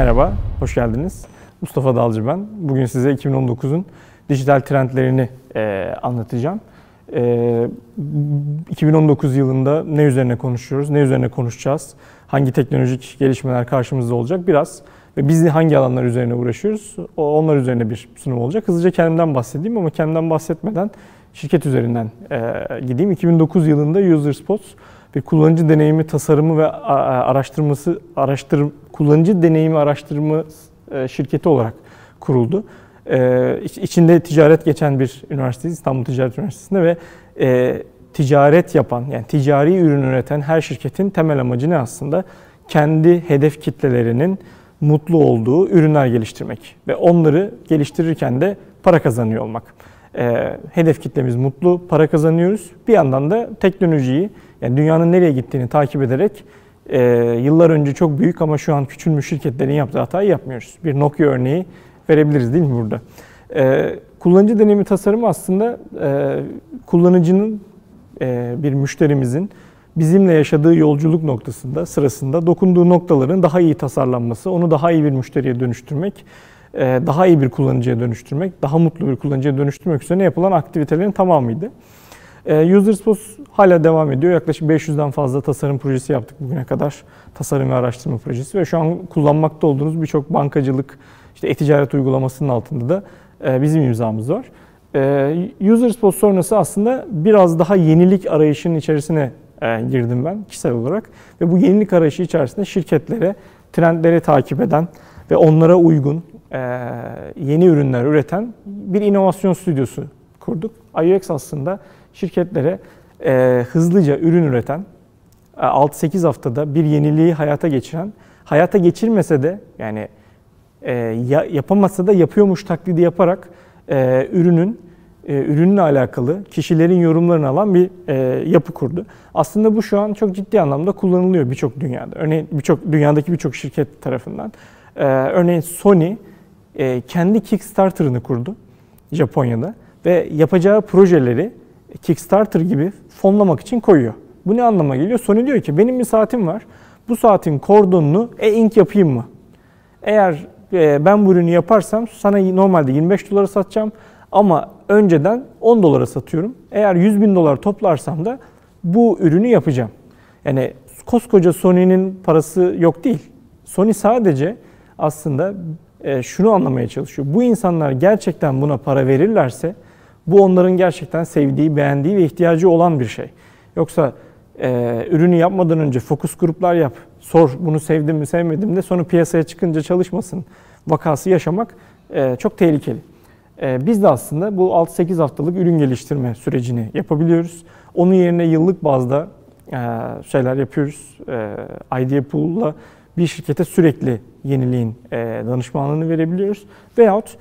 Merhaba, hoş geldiniz. Mustafa Dalcı ben. Bugün size 2019'un dijital trendlerini e, anlatacağım. E, 2019 yılında ne üzerine konuşuyoruz, ne üzerine konuşacağız, hangi teknolojik gelişmeler karşımızda olacak biraz ve biz hangi alanlar üzerine uğraşıyoruz, onlar üzerine bir sunum olacak. Hızlıca kendimden bahsedeyim ama kendimden bahsetmeden şirket üzerinden e, gideyim. 2009 yılında UserSpots bir kullanıcı deneyimi tasarımı ve araştırması araştır kullanıcı deneyimi araştırma e, şirketi olarak kuruldu. E, içinde ticaret geçen bir üniversiteyiz, İstanbul Ticaret Üniversitesi'nde ve e, ticaret yapan, yani ticari ürün üreten her şirketin temel amacı ne aslında? Kendi hedef kitlelerinin mutlu olduğu ürünler geliştirmek ve onları geliştirirken de para kazanıyor olmak. hedef kitlemiz mutlu, para kazanıyoruz. Bir yandan da teknolojiyi, yani dünyanın nereye gittiğini takip ederek e, yıllar önce çok büyük ama şu an küçülmüş şirketlerin yaptığı hatayı yapmıyoruz. Bir Nokia örneği verebiliriz değil mi burada? E, kullanıcı deneyimi tasarımı aslında e, kullanıcının, e, bir müşterimizin bizimle yaşadığı yolculuk noktasında, sırasında dokunduğu noktaların daha iyi tasarlanması, onu daha iyi bir müşteriye dönüştürmek, e, daha iyi bir kullanıcıya dönüştürmek, daha mutlu bir kullanıcıya dönüştürmek üzere yapılan aktivitelerin tamamıydı. E, UserSpots hala devam ediyor. Yaklaşık 500'den fazla tasarım projesi yaptık bugüne kadar. Tasarım ve araştırma projesi ve şu an kullanmakta olduğunuz birçok bankacılık, işte e-ticaret uygulamasının altında da e, bizim imzamız var. E, UserSpots sonrası aslında biraz daha yenilik arayışının içerisine e, girdim ben kişisel olarak. Ve bu yenilik arayışı içerisinde şirketlere, trendleri takip eden ve onlara uygun yeni ürünler üreten bir inovasyon stüdyosu kurduk. IUX aslında şirketlere e, hızlıca ürün üreten, 6-8 haftada bir yeniliği hayata geçiren, hayata geçirmese de yani e, ya, yapamasa da yapıyormuş taklidi yaparak e, ürünün e, ürünle alakalı kişilerin yorumlarını alan bir e, yapı kurdu. Aslında bu şu an çok ciddi anlamda kullanılıyor birçok dünyada. Örneğin birçok dünyadaki birçok şirket tarafından. E, örneğin Sony e, kendi Kickstarter'ını kurdu Japonya'da ve yapacağı projeleri Kickstarter gibi fonlamak için koyuyor. Bu ne anlama geliyor? Sony diyor ki benim bir saatim var. Bu saatin kordonunu e-ink yapayım mı? Eğer e, ben bu ürünü yaparsam sana normalde 25 dolara satacağım ama önceden 10 dolara satıyorum. Eğer 100 bin dolar toplarsam da bu ürünü yapacağım. Yani koskoca Sony'nin parası yok değil. Sony sadece aslında e, şunu anlamaya çalışıyor. Bu insanlar gerçekten buna para verirlerse bu onların gerçekten sevdiği, beğendiği ve ihtiyacı olan bir şey. Yoksa e, ürünü yapmadan önce fokus gruplar yap, sor bunu sevdim mi sevmedim de sonra piyasaya çıkınca çalışmasın vakası yaşamak e, çok tehlikeli. E, biz de aslında bu 6-8 haftalık ürün geliştirme sürecini yapabiliyoruz. Onun yerine yıllık bazda e, şeyler yapıyoruz. E, Idea Pool'la bir şirkete sürekli yeniliğin e, danışmanlığını verebiliyoruz. Veyahut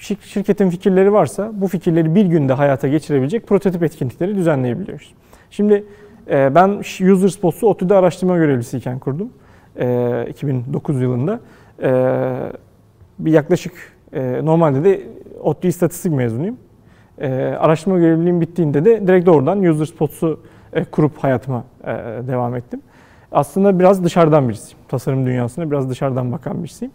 şirketin fikirleri varsa bu fikirleri bir günde hayata geçirebilecek prototip etkinlikleri düzenleyebiliyoruz. Şimdi e, ben UserSpots'u ODTÜ'de araştırma görevlisiyken kurdum. 2009 e, yılında. E, bir yaklaşık normalde de ODTÜ istatistik mezunuyum. Araştırma görevliliğim bittiğinde de direkt oradan UserSpots'u kurup hayatıma devam ettim. Aslında biraz dışarıdan birisiyim. Tasarım dünyasına biraz dışarıdan bakan birisiyim.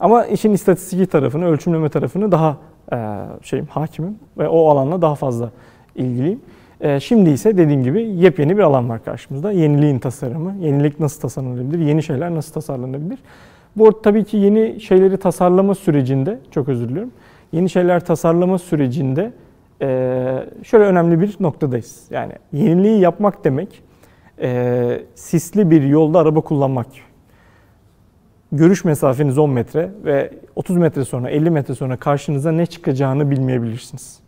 Ama işin istatistik tarafını, ölçümleme tarafını daha e, şeyim, hakimim ve o alanla daha fazla ilgiliyim. E, şimdi ise dediğim gibi yepyeni bir alan var karşımızda. Yeniliğin tasarımı, yenilik nasıl tasarlanabilir, yeni şeyler nasıl tasarlanabilir? Bu tabii ki yeni şeyleri tasarlama sürecinde, çok özür diliyorum, yeni şeyler tasarlama sürecinde e, şöyle önemli bir noktadayız. Yani yeniliği yapmak demek, e, sisli bir yolda araba kullanmak görüş mesafeniz 10 metre ve 30 metre sonra 50 metre sonra karşınıza ne çıkacağını bilmeyebilirsiniz.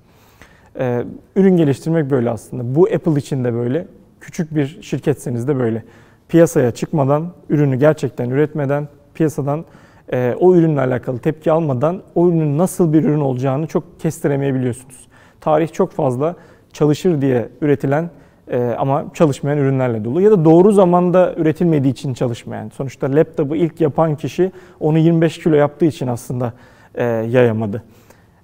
Ee, ürün geliştirmek böyle aslında. Bu Apple için de böyle. Küçük bir şirketseniz de böyle. Piyasaya çıkmadan, ürünü gerçekten üretmeden, piyasadan e, o ürünle alakalı tepki almadan o ürünün nasıl bir ürün olacağını çok kestiremeyebiliyorsunuz. Tarih çok fazla çalışır diye üretilen ee, ama çalışmayan ürünlerle dolu ya da doğru zamanda üretilmediği için çalışmayan. Sonuçta laptopu ilk yapan kişi onu 25 kilo yaptığı için aslında e, yayamadı.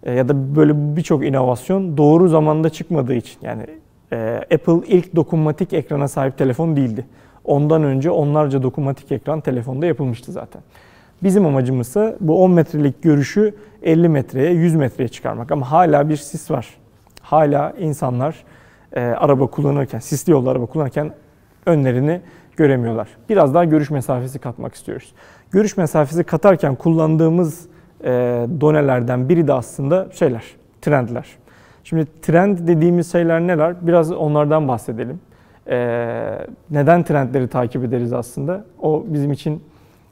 E, ya da böyle birçok inovasyon doğru zamanda çıkmadığı için. Yani e, Apple ilk dokunmatik ekrana sahip telefon değildi. Ondan önce onlarca dokunmatik ekran telefonda yapılmıştı zaten. Bizim amacımız ise bu 10 metrelik görüşü 50 metreye, 100 metreye çıkarmak. Ama hala bir sis var. Hala insanlar e, araba kullanırken, sisli yolda araba kullanırken önlerini göremiyorlar. Biraz daha görüş mesafesi katmak istiyoruz. Görüş mesafesi katarken kullandığımız e, donelerden biri de aslında şeyler, trendler. Şimdi trend dediğimiz şeyler neler? Biraz onlardan bahsedelim. E, neden trendleri takip ederiz aslında? O bizim için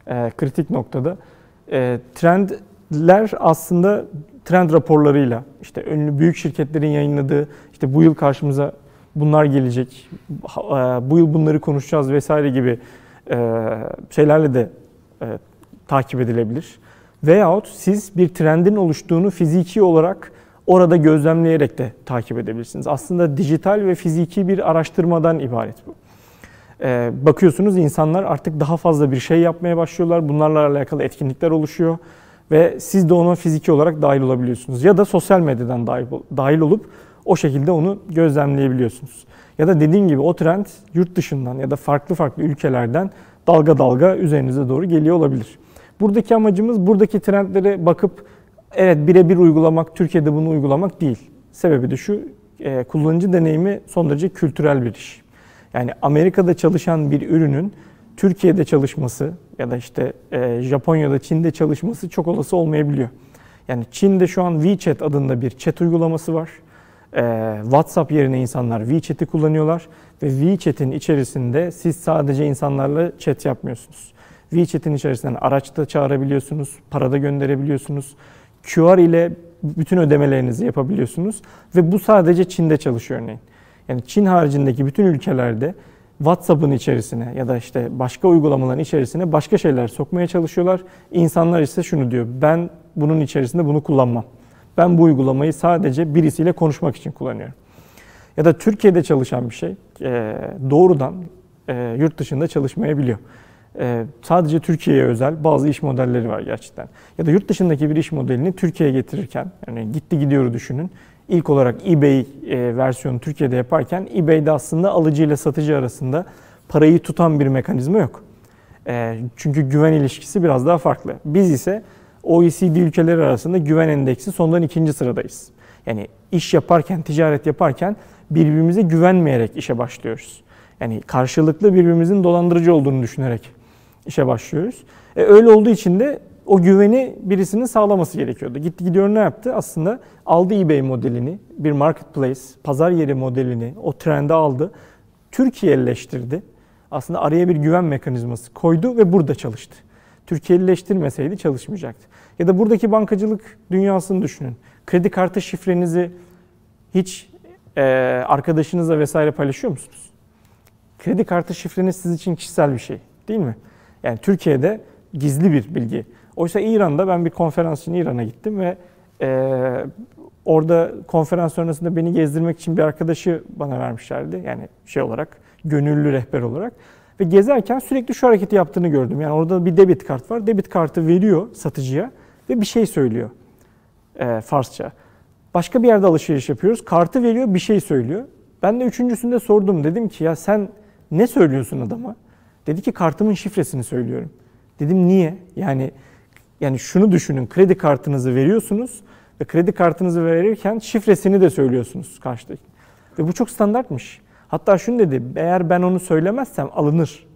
e, kritik noktada. E, trendler aslında trend raporlarıyla, işte ünlü büyük şirketlerin yayınladığı, işte bu yıl karşımıza bunlar gelecek, e, bu yıl bunları konuşacağız vesaire gibi e, şeylerle de e, takip edilebilir. Veyahut siz bir trendin oluştuğunu fiziki olarak orada gözlemleyerek de takip edebilirsiniz. Aslında dijital ve fiziki bir araştırmadan ibaret bu. Bakıyorsunuz insanlar artık daha fazla bir şey yapmaya başlıyorlar. Bunlarla alakalı etkinlikler oluşuyor ve siz de ona fiziki olarak dahil olabiliyorsunuz. Ya da sosyal medyadan dahil olup o şekilde onu gözlemleyebiliyorsunuz. Ya da dediğim gibi o trend yurt dışından ya da farklı farklı ülkelerden dalga dalga üzerinize doğru geliyor olabilir. Buradaki amacımız buradaki trendlere bakıp evet birebir uygulamak, Türkiye'de bunu uygulamak değil. Sebebi de şu, e, kullanıcı deneyimi son derece kültürel bir iş. Yani Amerika'da çalışan bir ürünün Türkiye'de çalışması ya da işte e, Japonya'da, Çin'de çalışması çok olası olmayabiliyor. Yani Çin'de şu an WeChat adında bir chat uygulaması var. E, WhatsApp yerine insanlar WeChat'i kullanıyorlar ve WeChat'in içerisinde siz sadece insanlarla chat yapmıyorsunuz. WeChat'in içerisinden araçta çağırabiliyorsunuz, para da gönderebiliyorsunuz. QR ile bütün ödemelerinizi yapabiliyorsunuz ve bu sadece Çin'de çalışıyor örneğin. Yani Çin haricindeki bütün ülkelerde WhatsApp'ın içerisine ya da işte başka uygulamaların içerisine başka şeyler sokmaya çalışıyorlar. İnsanlar ise şunu diyor, ben bunun içerisinde bunu kullanmam. Ben bu uygulamayı sadece birisiyle konuşmak için kullanıyorum. Ya da Türkiye'de çalışan bir şey doğrudan yurt dışında çalışmayabiliyor. Sadece Türkiye'ye özel bazı iş modelleri var gerçekten. Ya da yurt dışındaki bir iş modelini Türkiye'ye getirirken, yani gitti gidiyoru düşünün ilk olarak eBay e, versiyonu Türkiye'de yaparken eBay'de aslında alıcı ile satıcı arasında parayı tutan bir mekanizma yok. E, çünkü güven ilişkisi biraz daha farklı. Biz ise OECD ülkeleri arasında güven endeksi sondan ikinci sıradayız. Yani iş yaparken, ticaret yaparken birbirimize güvenmeyerek işe başlıyoruz. Yani karşılıklı birbirimizin dolandırıcı olduğunu düşünerek işe başlıyoruz. E, öyle olduğu için de o güveni birisinin sağlaması gerekiyordu. Gitti gidiyor ne yaptı? Aslında aldı eBay modelini, bir marketplace, pazar yeri modelini, o trende aldı. Türkiye'leştirdi. Aslında araya bir güven mekanizması koydu ve burada çalıştı. Türkiye'lileştirmeseydi çalışmayacaktı. Ya da buradaki bankacılık dünyasını düşünün. Kredi kartı şifrenizi hiç e, arkadaşınızla vesaire paylaşıyor musunuz? Kredi kartı şifreniz siz için kişisel bir şey değil mi? Yani Türkiye'de gizli bir bilgi. Oysa İran'da ben bir konferans için İran'a gittim ve e, orada konferans sonrasında beni gezdirmek için bir arkadaşı bana vermişlerdi. Yani şey olarak, gönüllü rehber olarak. Ve gezerken sürekli şu hareketi yaptığını gördüm. Yani orada bir debit kart var. Debit kartı veriyor satıcıya ve bir şey söylüyor e, Farsça. Başka bir yerde alışveriş yapıyoruz. Kartı veriyor, bir şey söylüyor. Ben de üçüncüsünde sordum. Dedim ki ya sen ne söylüyorsun adama? Dedi ki kartımın şifresini söylüyorum. Dedim niye? Yani yani şunu düşünün. Kredi kartınızı veriyorsunuz ve kredi kartınızı verirken şifresini de söylüyorsunuz karşıdaki. Ve bu çok standartmış. Hatta şunu dedi. Eğer ben onu söylemezsem alınır.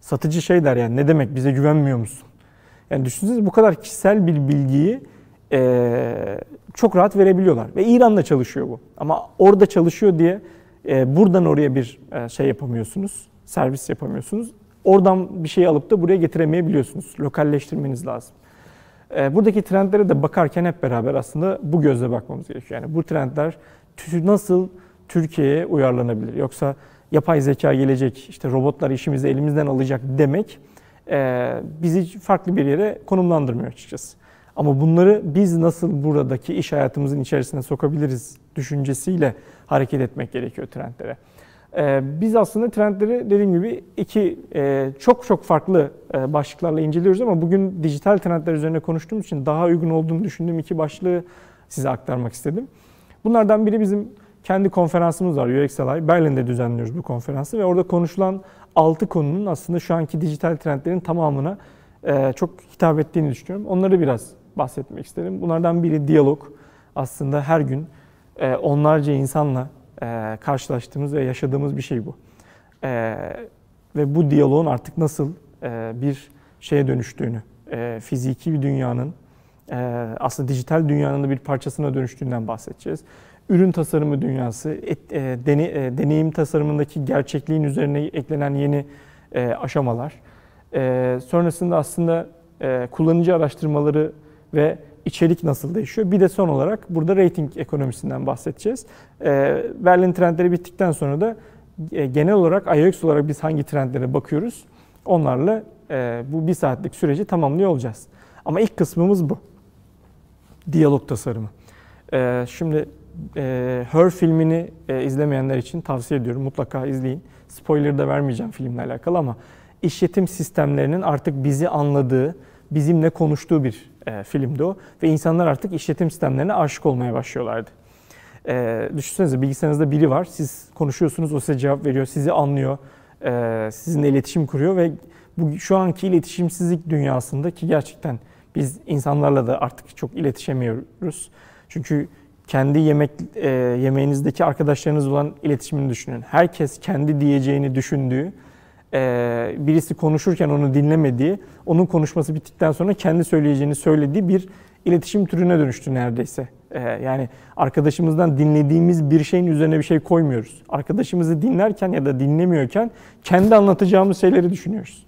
Satıcı şey der yani ne demek bize güvenmiyor musun? Yani düşünsenize bu kadar kişisel bir bilgiyi e, çok rahat verebiliyorlar. Ve İran'da çalışıyor bu. Ama orada çalışıyor diye e, buradan oraya bir e, şey yapamıyorsunuz. Servis yapamıyorsunuz. Oradan bir şey alıp da buraya getiremeyebiliyorsunuz. Lokalleştirmeniz lazım. Ee, buradaki trendlere de bakarken hep beraber aslında bu gözle bakmamız gerekiyor. Yani bu trendler nasıl Türkiye'ye uyarlanabilir? Yoksa yapay zeka gelecek, işte robotlar işimizi elimizden alacak demek e, bizi farklı bir yere konumlandırmıyor açıkçası. Ama bunları biz nasıl buradaki iş hayatımızın içerisine sokabiliriz düşüncesiyle hareket etmek gerekiyor trendlere. Ee, biz aslında trendleri dediğim gibi iki e, çok çok farklı e, başlıklarla inceliyoruz ama bugün dijital trendler üzerine konuştuğum için daha uygun olduğunu düşündüğüm iki başlığı size aktarmak istedim. Bunlardan biri bizim kendi konferansımız var UXLI. Berlin'de düzenliyoruz bu konferansı ve orada konuşulan 6 konunun aslında şu anki dijital trendlerin tamamına e, çok hitap ettiğini düşünüyorum. Onları biraz bahsetmek isterim. Bunlardan biri diyalog. Aslında her gün e, onlarca insanla e, karşılaştığımız ve yaşadığımız bir şey bu. Ve bu diyaloğun artık nasıl bir şeye dönüştüğünü, fiziki bir dünyanın aslında dijital dünyanın da bir parçasına dönüştüğünden bahsedeceğiz. Ürün tasarımı dünyası, et, e, dene, e, deneyim tasarımındaki gerçekliğin üzerine eklenen yeni e, aşamalar. E, sonrasında aslında e, kullanıcı araştırmaları ve içerik nasıl değişiyor? Bir de son olarak burada rating ekonomisinden bahsedeceğiz. E, Berlin trendleri bittikten sonra da e, genel olarak IOX olarak biz hangi trendlere bakıyoruz? Onlarla e, bu bir saatlik süreci tamamlıyor olacağız. Ama ilk kısmımız bu. Diyalog tasarımı. E, şimdi e, Her filmini e, izlemeyenler için tavsiye ediyorum. Mutlaka izleyin. Spoiler da vermeyeceğim filmle alakalı ama işletim sistemlerinin artık bizi anladığı, bizimle konuştuğu bir e, filmdi o. Ve insanlar artık işletim sistemlerine aşık olmaya başlıyorlardı. E, düşünsenize bilgisayarınızda biri var, siz konuşuyorsunuz, o size cevap veriyor, sizi anlıyor, e, sizinle iletişim kuruyor ve bu şu anki iletişimsizlik dünyasında ki gerçekten biz insanlarla da artık çok iletişemiyoruz. Çünkü kendi yemek e, yemeğinizdeki arkadaşlarınız olan iletişimini düşünün. Herkes kendi diyeceğini düşündüğü, e, birisi konuşurken onu dinlemediği, onun konuşması bittikten sonra kendi söyleyeceğini söylediği bir iletişim türüne dönüştü neredeyse. E, yani arkadaşımızdan dinlediğimiz bir şeyin üzerine bir şey koymuyoruz. Arkadaşımızı dinlerken ya da dinlemiyorken kendi anlatacağımız şeyleri düşünüyoruz.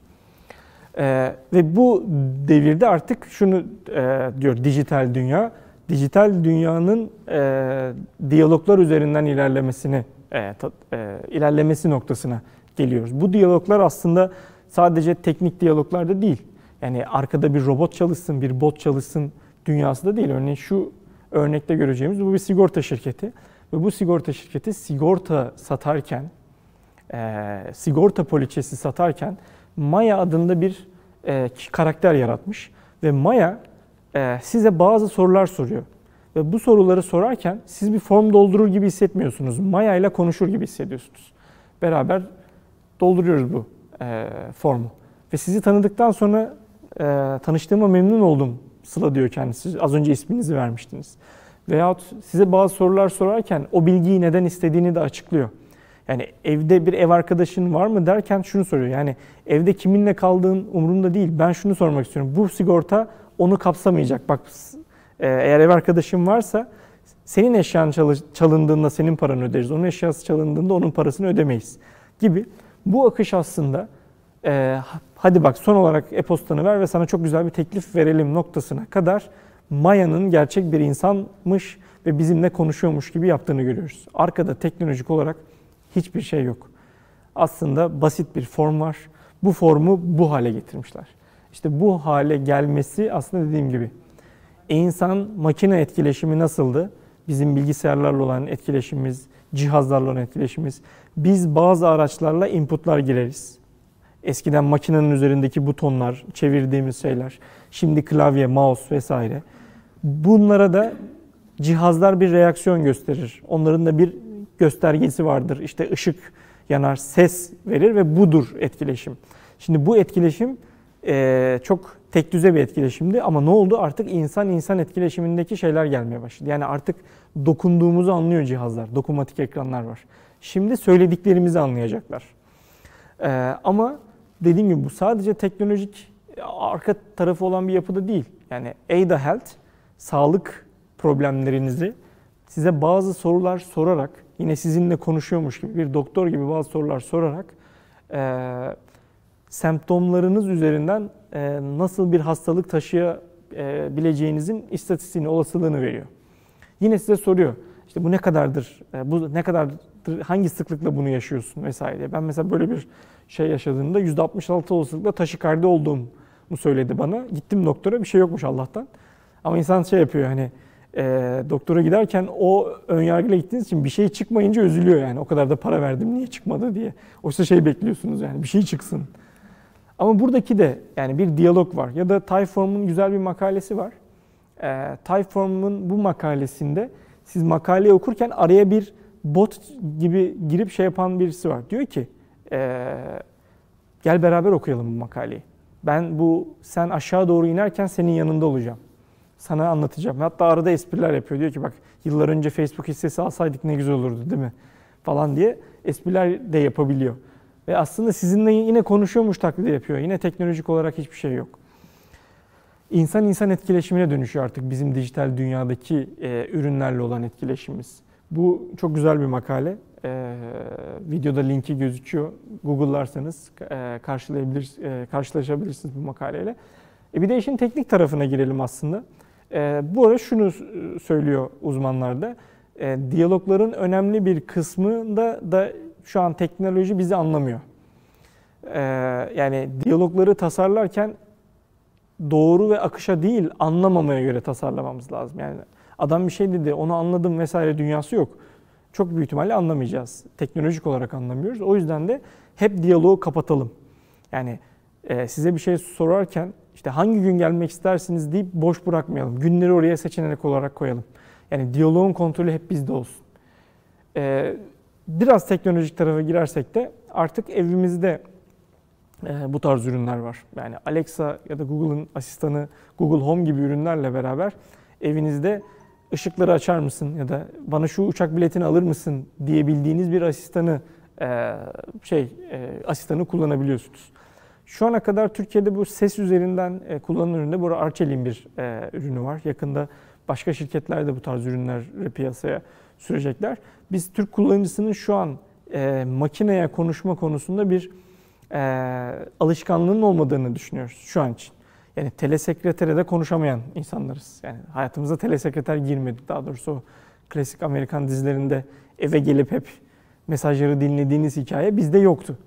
Ee, ve bu devirde artık şunu e, diyor dijital dünya, dijital dünyanın e, diyaloglar üzerinden ilerlemesini e, ta, e, ilerlemesi noktasına geliyoruz. Bu diyaloglar aslında sadece teknik diyaloglar da değil. Yani arkada bir robot çalışsın, bir bot çalışsın dünyası da değil. Örneğin şu örnekte göreceğimiz bu bir sigorta şirketi. Ve bu sigorta şirketi sigorta satarken, e, sigorta poliçesi satarken Maya adında bir e, karakter yaratmış. Ve Maya size bazı sorular soruyor. Ve bu soruları sorarken siz bir form doldurur gibi hissetmiyorsunuz. Maya ile konuşur gibi hissediyorsunuz. Beraber dolduruyoruz bu e, formu. Ve sizi tanıdıktan sonra e, tanıştığıma memnun oldum Sıla diyor kendisi. Az önce isminizi vermiştiniz. Veyahut size bazı sorular sorarken o bilgiyi neden istediğini de açıklıyor. Yani evde bir ev arkadaşın var mı derken şunu soruyor. Yani evde kiminle kaldığın umurumda değil. Ben şunu sormak istiyorum. Bu sigorta onu kapsamayacak. Bak e, eğer ev arkadaşın varsa senin eşyan çalındığında senin paranı öderiz. Onun eşyası çalındığında onun parasını ödemeyiz gibi. Bu akış aslında e, hadi bak son olarak e-postanı ver ve sana çok güzel bir teklif verelim noktasına kadar Maya'nın gerçek bir insanmış ve bizimle konuşuyormuş gibi yaptığını görüyoruz. Arkada teknolojik olarak hiçbir şey yok. Aslında basit bir form var. Bu formu bu hale getirmişler. İşte bu hale gelmesi aslında dediğim gibi insan makine etkileşimi nasıldı? Bizim bilgisayarlarla olan etkileşimimiz, cihazlarla olan etkileşimimiz. Biz bazı araçlarla inputlar gireriz. Eskiden makinenin üzerindeki butonlar, çevirdiğimiz şeyler. Şimdi klavye, mouse vesaire. Bunlara da cihazlar bir reaksiyon gösterir. Onların da bir göstergesi vardır. İşte ışık yanar, ses verir ve budur etkileşim. Şimdi bu etkileşim e, çok tek düze bir etkileşimdi ama ne oldu? Artık insan insan etkileşimindeki şeyler gelmeye başladı. Yani artık dokunduğumuzu anlıyor cihazlar. Dokunmatik ekranlar var. Şimdi söylediklerimizi anlayacaklar. E, ama dediğim gibi bu sadece teknolojik arka tarafı olan bir yapıda değil. Yani Ada Health sağlık problemlerinizi size bazı sorular sorarak yine sizinle konuşuyormuş gibi bir doktor gibi bazı sorular sorarak e, semptomlarınız üzerinden e, nasıl bir hastalık taşıyabileceğinizin istatistiğini, olasılığını veriyor. Yine size soruyor. İşte bu ne kadardır? E, bu ne kadardır? Hangi sıklıkla bunu yaşıyorsun vesaire. Ben mesela böyle bir şey yaşadığımda %66 olasılıkla taşikardi olduğumu söyledi bana. Gittim doktora bir şey yokmuş Allah'tan. Ama insan şey yapıyor hani e, doktora giderken o önyargıyla gittiğiniz için bir şey çıkmayınca üzülüyor yani. O kadar da para verdim niye çıkmadı diye. Oysa şey bekliyorsunuz yani bir şey çıksın. Ama buradaki de yani bir diyalog var. Ya da Typeform'un güzel bir makalesi var. E, Typeform'un bu makalesinde siz makaleyi okurken araya bir bot gibi girip şey yapan birisi var. Diyor ki e, gel beraber okuyalım bu makaleyi. Ben bu sen aşağı doğru inerken senin yanında olacağım. Sana anlatacağım. Hatta arada espriler yapıyor. Diyor ki bak yıllar önce Facebook hissesi alsaydık ne güzel olurdu değil mi? Falan diye espriler de yapabiliyor. Ve aslında sizinle yine konuşuyormuş taklidi yapıyor. Yine teknolojik olarak hiçbir şey yok. İnsan insan etkileşimine dönüşüyor artık bizim dijital dünyadaki e, ürünlerle olan etkileşimimiz. Bu çok güzel bir makale. E, videoda linki gözüküyor. Google'larsanız e, karşılayabilir, e, karşılaşabilirsiniz bu makaleyle. E, bir de işin teknik tarafına girelim aslında. E, bu arada şunu söylüyor uzmanlar da. E, diyalogların önemli bir kısmında da şu an teknoloji bizi anlamıyor. E, yani diyalogları tasarlarken doğru ve akışa değil anlamamaya göre tasarlamamız lazım. Yani adam bir şey dedi onu anladım vesaire dünyası yok. Çok büyük ihtimalle anlamayacağız. Teknolojik olarak anlamıyoruz. O yüzden de hep diyaloğu kapatalım. Yani e, size bir şey sorarken işte hangi gün gelmek istersiniz deyip boş bırakmayalım. Günleri oraya seçenek olarak koyalım. Yani diyaloğun kontrolü hep bizde olsun. E, biraz teknolojik tarafa girersek de artık evimizde e, bu tarz ürünler var. Yani Alexa ya da Google'ın asistanı, Google Home gibi ürünlerle beraber evinizde ışıkları açar mısın ya da bana şu uçak biletini alır mısın diyebildiğiniz bir asistanı e, şey e, asistanı kullanabiliyorsunuz. Şu ana kadar Türkiye'de bu ses üzerinden e, kullanılan üründe bu Arçelik'in bir ürünü var. Yakında başka şirketler de bu tarz ürünler piyasaya sürecekler. Biz Türk kullanıcısının şu an e, makineye konuşma konusunda bir e, alışkanlığının olmadığını düşünüyoruz şu an için. Yani telesekretere de konuşamayan insanlarız. Yani hayatımıza telesekreter girmedi. Daha doğrusu o klasik Amerikan dizilerinde eve gelip hep mesajları dinlediğiniz hikaye bizde yoktu.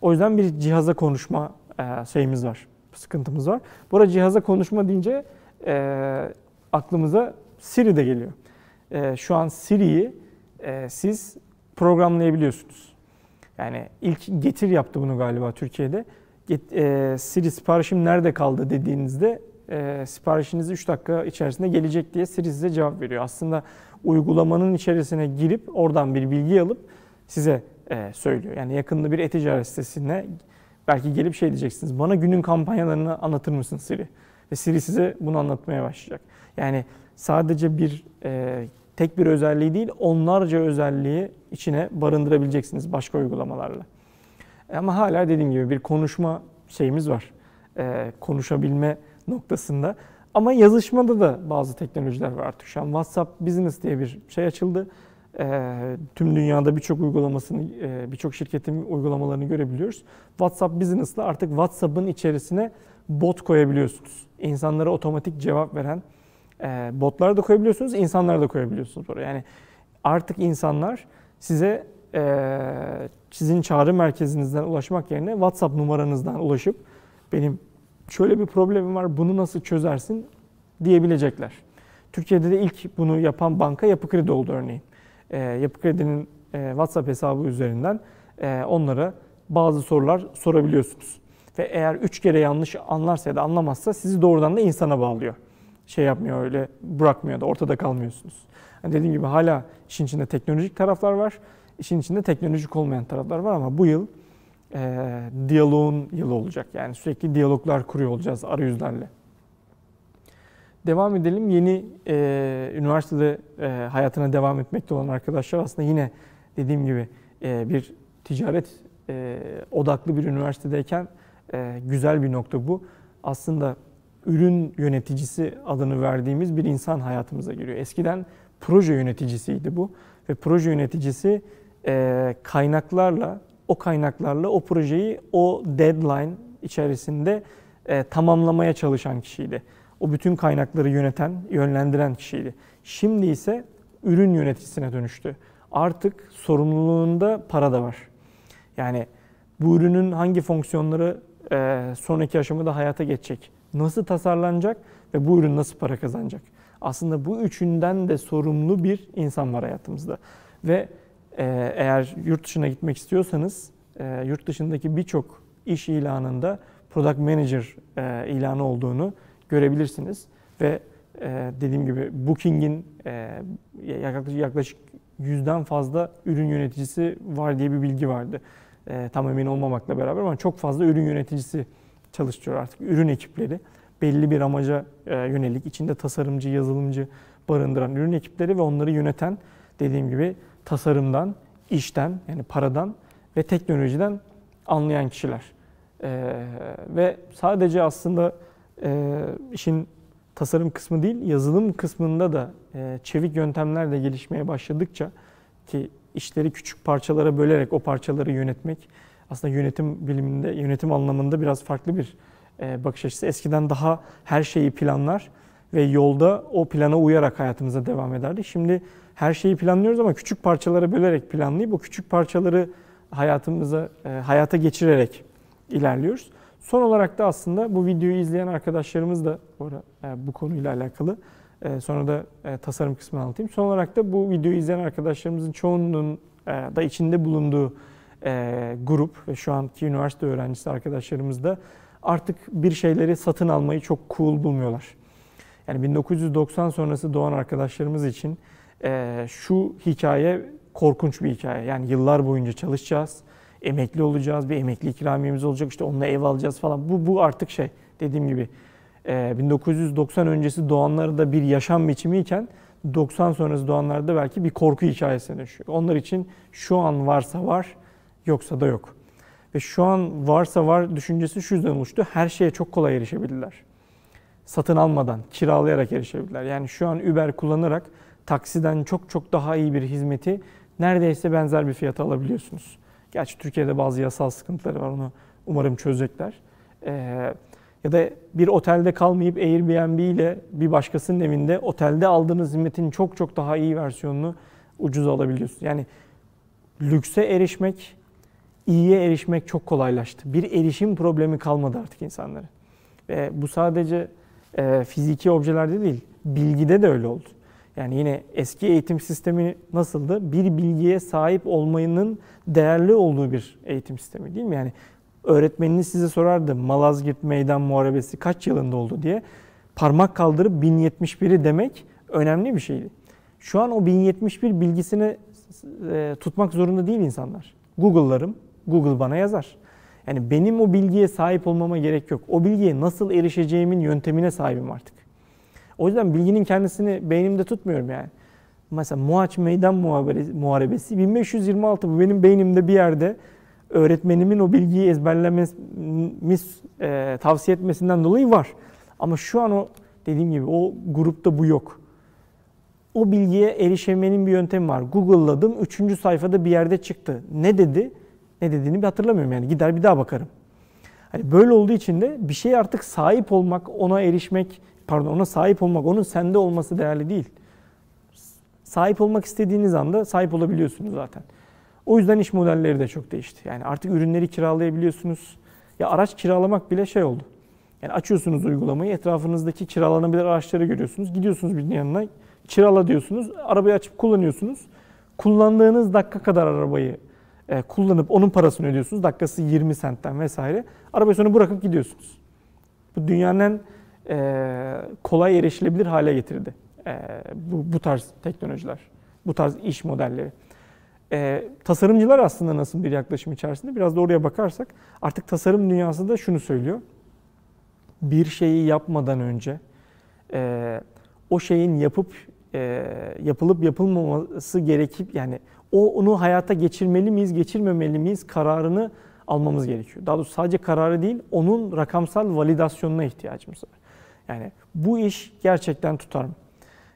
O yüzden bir cihaza konuşma e, şeyimiz var, sıkıntımız var. Bu arada cihaza konuşma deyince e, aklımıza Siri de geliyor. E, şu an Siri'yi e, siz programlayabiliyorsunuz. Yani ilk Getir yaptı bunu galiba Türkiye'de. Get, e, Siri siparişim nerede kaldı dediğinizde e, siparişiniz 3 dakika içerisinde gelecek diye Siri size cevap veriyor. Aslında uygulamanın içerisine girip oradan bir bilgi alıp size e, söylüyor. Yani yakında bir e-ticaret sitesine belki gelip şey diyeceksiniz. Bana günün kampanyalarını anlatır mısın Siri? Ve Siri size bunu anlatmaya başlayacak. Yani sadece bir e, tek bir özelliği değil, onlarca özelliği içine barındırabileceksiniz başka uygulamalarla. Ama hala dediğim gibi bir konuşma şeyimiz var. Ee, konuşabilme noktasında. Ama yazışmada da bazı teknolojiler var artık. Şu an WhatsApp Business diye bir şey açıldı. Ee, tüm dünyada birçok uygulamasını, e, birçok şirketin uygulamalarını görebiliyoruz. WhatsApp Business'la artık WhatsApp'ın içerisine bot koyabiliyorsunuz. İnsanlara otomatik cevap veren e, botlar da koyabiliyorsunuz, insanlar da koyabiliyorsunuz oraya. Yani artık insanlar size e, sizin çağrı merkezinizden ulaşmak yerine WhatsApp numaranızdan ulaşıp benim şöyle bir problemim var, bunu nasıl çözersin diyebilecekler. Türkiye'de de ilk bunu yapan banka Yapı Kredi oldu örneğin. E, Yapı Kredi'nin e, WhatsApp hesabı üzerinden e, onlara bazı sorular sorabiliyorsunuz. Ve eğer üç kere yanlış anlarsa ya da anlamazsa sizi doğrudan da insana bağlıyor şey yapmıyor öyle bırakmıyor da ortada kalmıyorsunuz. Yani dediğim gibi hala işin içinde teknolojik taraflar var. İşin içinde teknolojik olmayan taraflar var ama bu yıl e, diyaloğun yılı olacak. Yani sürekli diyaloglar kuruyor olacağız arayüzlerle. Devam edelim. Yeni e, üniversitede e, hayatına devam etmekte olan arkadaşlar aslında yine dediğim gibi e, bir ticaret e, odaklı bir üniversitedeyken e, güzel bir nokta bu. Aslında ürün yöneticisi adını verdiğimiz bir insan hayatımıza giriyor. Eskiden proje yöneticisiydi bu ve proje yöneticisi e, kaynaklarla, o kaynaklarla o projeyi o deadline içerisinde e, tamamlamaya çalışan kişiydi. O bütün kaynakları yöneten, yönlendiren kişiydi. Şimdi ise ürün yöneticisine dönüştü. Artık sorumluluğunda para da var. Yani bu ürünün hangi fonksiyonları e, sonraki aşamada hayata geçecek? Nasıl tasarlanacak ve bu ürün nasıl para kazanacak? Aslında bu üçünden de sorumlu bir insan var hayatımızda. Ve e, eğer yurt dışına gitmek istiyorsanız e, yurt dışındaki birçok iş ilanında Product Manager e, ilanı olduğunu görebilirsiniz. Ve dediğim gibi Booking'in yaklaşık, yaklaşık yüzden fazla ürün yöneticisi var diye bir bilgi vardı. tam emin olmamakla beraber ama çok fazla ürün yöneticisi çalıştırıyor artık. Ürün ekipleri belli bir amaca e, yönelik içinde tasarımcı, yazılımcı barındıran ürün ekipleri ve onları yöneten dediğim gibi tasarımdan, işten yani paradan ve teknolojiden anlayan kişiler. Ee, ve sadece aslında e, işin tasarım kısmı değil, yazılım kısmında da e, çevik yöntemler de gelişmeye başladıkça ki işleri küçük parçalara bölerek o parçaları yönetmek aslında yönetim biliminde, yönetim anlamında biraz farklı bir e, bakış açısı. Eskiden daha her şeyi planlar ve yolda o plana uyarak hayatımıza devam ederdi. Şimdi her şeyi planlıyoruz ama küçük parçalara bölerek planlayıp o küçük parçaları hayatımıza e, hayata geçirerek ilerliyoruz. Son olarak da aslında bu videoyu izleyen arkadaşlarımız da bu, ara, e, bu konuyla alakalı. Sonra da tasarım kısmını anlatayım. Son olarak da bu videoyu izleyen arkadaşlarımızın çoğunun da içinde bulunduğu e, grup ve şu anki üniversite öğrencisi arkadaşlarımız da artık bir şeyleri satın almayı çok cool bulmuyorlar. Yani 1990 sonrası doğan arkadaşlarımız için e, şu hikaye korkunç bir hikaye. Yani yıllar boyunca çalışacağız, emekli olacağız, bir emekli ikramiyemiz olacak, işte onunla ev alacağız falan. Bu, bu artık şey dediğim gibi e, 1990 öncesi doğanları da bir yaşam biçimiyken 90 sonrası doğanlarda belki bir korku hikayesine dönüşüyor. Onlar için şu an varsa var, yoksa da yok. Ve şu an varsa var düşüncesi şu yüzden oluştu. Her şeye çok kolay erişebilirler. Satın almadan, kiralayarak erişebilirler. Yani şu an Uber kullanarak taksiden çok çok daha iyi bir hizmeti neredeyse benzer bir fiyata alabiliyorsunuz. Gerçi Türkiye'de bazı yasal sıkıntıları var onu umarım çözecekler. Ee, ya da bir otelde kalmayıp Airbnb ile bir başkasının evinde otelde aldığınız hizmetin çok çok daha iyi versiyonunu ucuz alabiliyorsunuz. Yani lükse erişmek, iyiye erişmek çok kolaylaştı. Bir erişim problemi kalmadı artık insanların. Ve bu sadece e, fiziki objelerde değil, bilgide de öyle oldu. Yani yine eski eğitim sistemi nasıldı? Bir bilgiye sahip olmanın değerli olduğu bir eğitim sistemi değil mi? Yani öğretmeniniz size sorardı Malazgirt Meydan Muharebesi kaç yılında oldu diye. Parmak kaldırıp 1071'i demek önemli bir şeydi. Şu an o 1071 bilgisini e, tutmak zorunda değil insanlar. Google'larım, Google bana yazar. Yani benim o bilgiye sahip olmama gerek yok. O bilgiye nasıl erişeceğimin yöntemine sahibim artık. O yüzden bilginin kendisini beynimde tutmuyorum yani. Mesela Muaç Meydan Muharebesi 1526 bu benim beynimde bir yerde öğretmenimin o bilgiyi ezberlememiz e, tavsiye etmesinden dolayı var. Ama şu an o dediğim gibi o grupta bu yok. O bilgiye erişemenin bir yöntemi var. Google'ladım. Üçüncü sayfada bir yerde çıktı. Ne dedi? Ne dediğini bir hatırlamıyorum yani. Gider bir daha bakarım. Hani böyle olduğu için de bir şey artık sahip olmak, ona erişmek, pardon ona sahip olmak, onun sende olması değerli değil. Sahip olmak istediğiniz anda sahip olabiliyorsunuz zaten. O yüzden iş modelleri de çok değişti. Yani artık ürünleri kiralayabiliyorsunuz. Ya araç kiralamak bile şey oldu. Yani açıyorsunuz uygulamayı, etrafınızdaki kiralanabilir araçları görüyorsunuz. Gidiyorsunuz birinin yanına, kirala diyorsunuz. Arabayı açıp kullanıyorsunuz. Kullandığınız dakika kadar arabayı e, kullanıp onun parasını ödüyorsunuz. Dakikası 20 sentten vesaire. Arabayı sonra bırakıp gidiyorsunuz. Bu dünyanın en e, kolay erişilebilir hale getirdi. E, bu, bu tarz teknolojiler, bu tarz iş modelleri. E, tasarımcılar aslında nasıl bir yaklaşım içerisinde? Biraz da oraya bakarsak artık tasarım dünyası da şunu söylüyor. Bir şeyi yapmadan önce e, o şeyin yapıp e, yapılıp yapılmaması gerekip yani o onu hayata geçirmeli miyiz, geçirmemeli miyiz kararını almamız gerekiyor. Daha doğrusu sadece kararı değil, onun rakamsal validasyonuna ihtiyacımız var. Yani bu iş gerçekten tutar mı?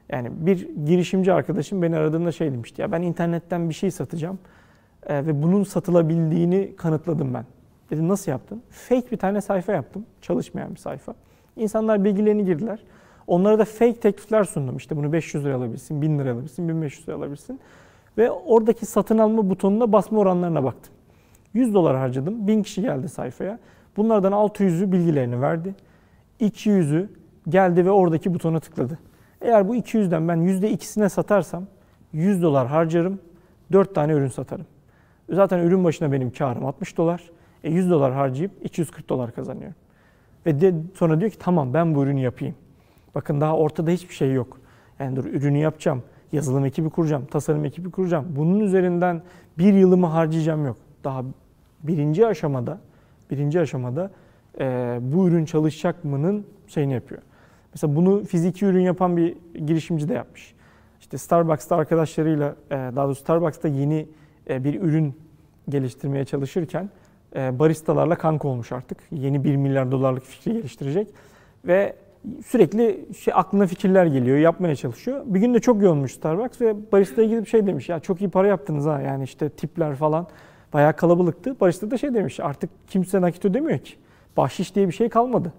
Yani bir girişimci arkadaşım beni aradığında şey demişti ya ben internetten bir şey satacağım e, ve bunun satılabildiğini kanıtladım ben. Dedim nasıl yaptın? Fake bir tane sayfa yaptım. Çalışmayan bir sayfa. İnsanlar bilgilerini girdiler. Onlara da fake teklifler sundum. İşte bunu 500 lira alabilirsin, 1000 lira alabilirsin, 1500 lira alabilirsin. Ve oradaki satın alma butonuna basma oranlarına baktım. 100 dolar harcadım. 1000 kişi geldi sayfaya. Bunlardan 600'ü bilgilerini verdi. 200'ü geldi ve oradaki butona tıkladı. Eğer bu 200'den ben %2'sine satarsam 100 dolar harcarım, 4 tane ürün satarım. Zaten ürün başına benim karım 60 dolar. E 100 dolar harcayıp 240 dolar kazanıyorum. Ve de, sonra diyor ki tamam ben bu ürünü yapayım. Bakın daha ortada hiçbir şey yok. Yani dur ürünü yapacağım, yazılım ekibi kuracağım, tasarım ekibi kuracağım. Bunun üzerinden bir yılımı harcayacağım yok. Daha birinci aşamada, birinci aşamada e, bu ürün çalışacak mı'nın şeyini yapıyor. Mesela bunu fiziki ürün yapan bir girişimci de yapmış. İşte Starbucks'ta arkadaşlarıyla, e, daha doğrusu Starbucks'ta yeni e, bir ürün geliştirmeye çalışırken e, baristalarla kanka olmuş artık. Yeni 1 milyar dolarlık fikri geliştirecek. Ve sürekli şey aklına fikirler geliyor, yapmaya çalışıyor. Bir gün de çok yoğunmuş Starbucks ve baristaya gidip şey demiş. Ya çok iyi para yaptınız ha yani işte tipler falan. Bayağı kalabalıktı. Barista da şey demiş artık kimse nakit ödemiyor ki. Bahşiş diye bir şey kalmadı.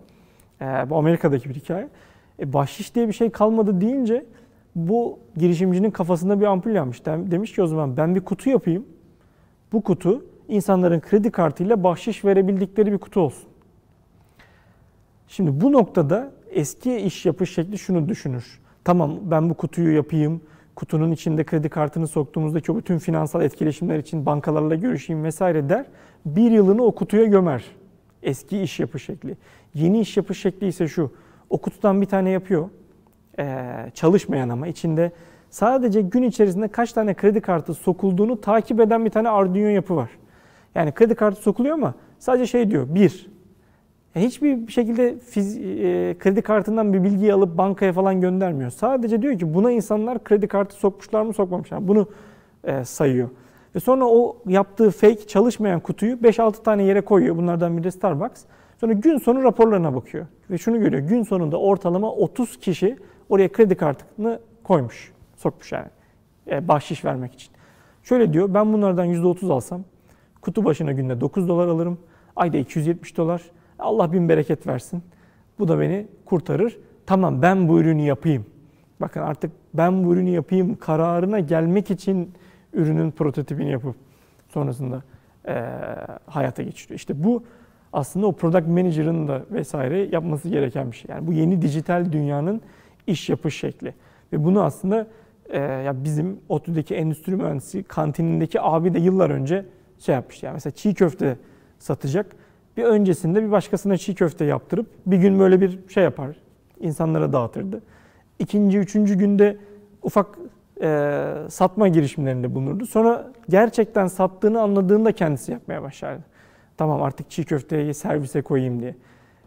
Ee, bu Amerika'daki bir hikaye. E, bahşiş diye bir şey kalmadı deyince bu girişimcinin kafasında bir ampul yanmış. Demiş ki o zaman ben bir kutu yapayım. Bu kutu insanların kredi kartıyla bahşiş verebildikleri bir kutu olsun. Şimdi bu noktada eski iş yapış şekli şunu düşünür. Tamam ben bu kutuyu yapayım, kutunun içinde kredi kartını soktuğumuzdaki o bütün finansal etkileşimler için bankalarla görüşeyim vesaire der. Bir yılını o kutuya gömer. Eski iş yapış şekli. Yeni iş yapış şekli ise şu. O kutudan bir tane yapıyor. Ee, çalışmayan ama içinde sadece gün içerisinde kaç tane kredi kartı sokulduğunu takip eden bir tane Arduino yapı var. Yani kredi kartı sokuluyor ama sadece şey diyor. Bir, hiçbir şekilde fiz, e, kredi kartından bir bilgiyi alıp bankaya falan göndermiyor. Sadece diyor ki buna insanlar kredi kartı sokmuşlar mı sokmamışlar mı? Bunu e, sayıyor. Ve sonra o yaptığı fake çalışmayan kutuyu 5-6 tane yere koyuyor. Bunlardan biri Starbucks. Sonra gün sonu raporlarına bakıyor. Ve şunu görüyor. Gün sonunda ortalama 30 kişi oraya kredi kartını koymuş. Sokmuş yani. E, bahşiş vermek için. Şöyle diyor. Ben bunlardan %30 alsam kutu başına günde 9 dolar alırım. Ayda 270 dolar. Allah bin bereket versin. Bu da beni kurtarır. Tamam ben bu ürünü yapayım. Bakın artık ben bu ürünü yapayım kararına gelmek için ürünün prototipini yapıp sonrasında e, hayata geçiriyor. İşte bu aslında o product manager'ın da vesaire yapması gereken bir şey. Yani bu yeni dijital dünyanın iş yapış şekli. Ve bunu aslında e, ya bizim ODTÜ'deki endüstri mühendisi kantinindeki abi de yıllar önce şey yapmış. Yani mesela çiğ köfte satacak bir öncesinde bir başkasına çiğ köfte yaptırıp bir gün böyle bir şey yapar. insanlara dağıtırdı. İkinci, üçüncü günde ufak e, satma girişimlerinde bulunurdu. Sonra gerçekten sattığını anladığında kendisi yapmaya başlardı. Tamam artık çiğ köfteyi servise koyayım diye.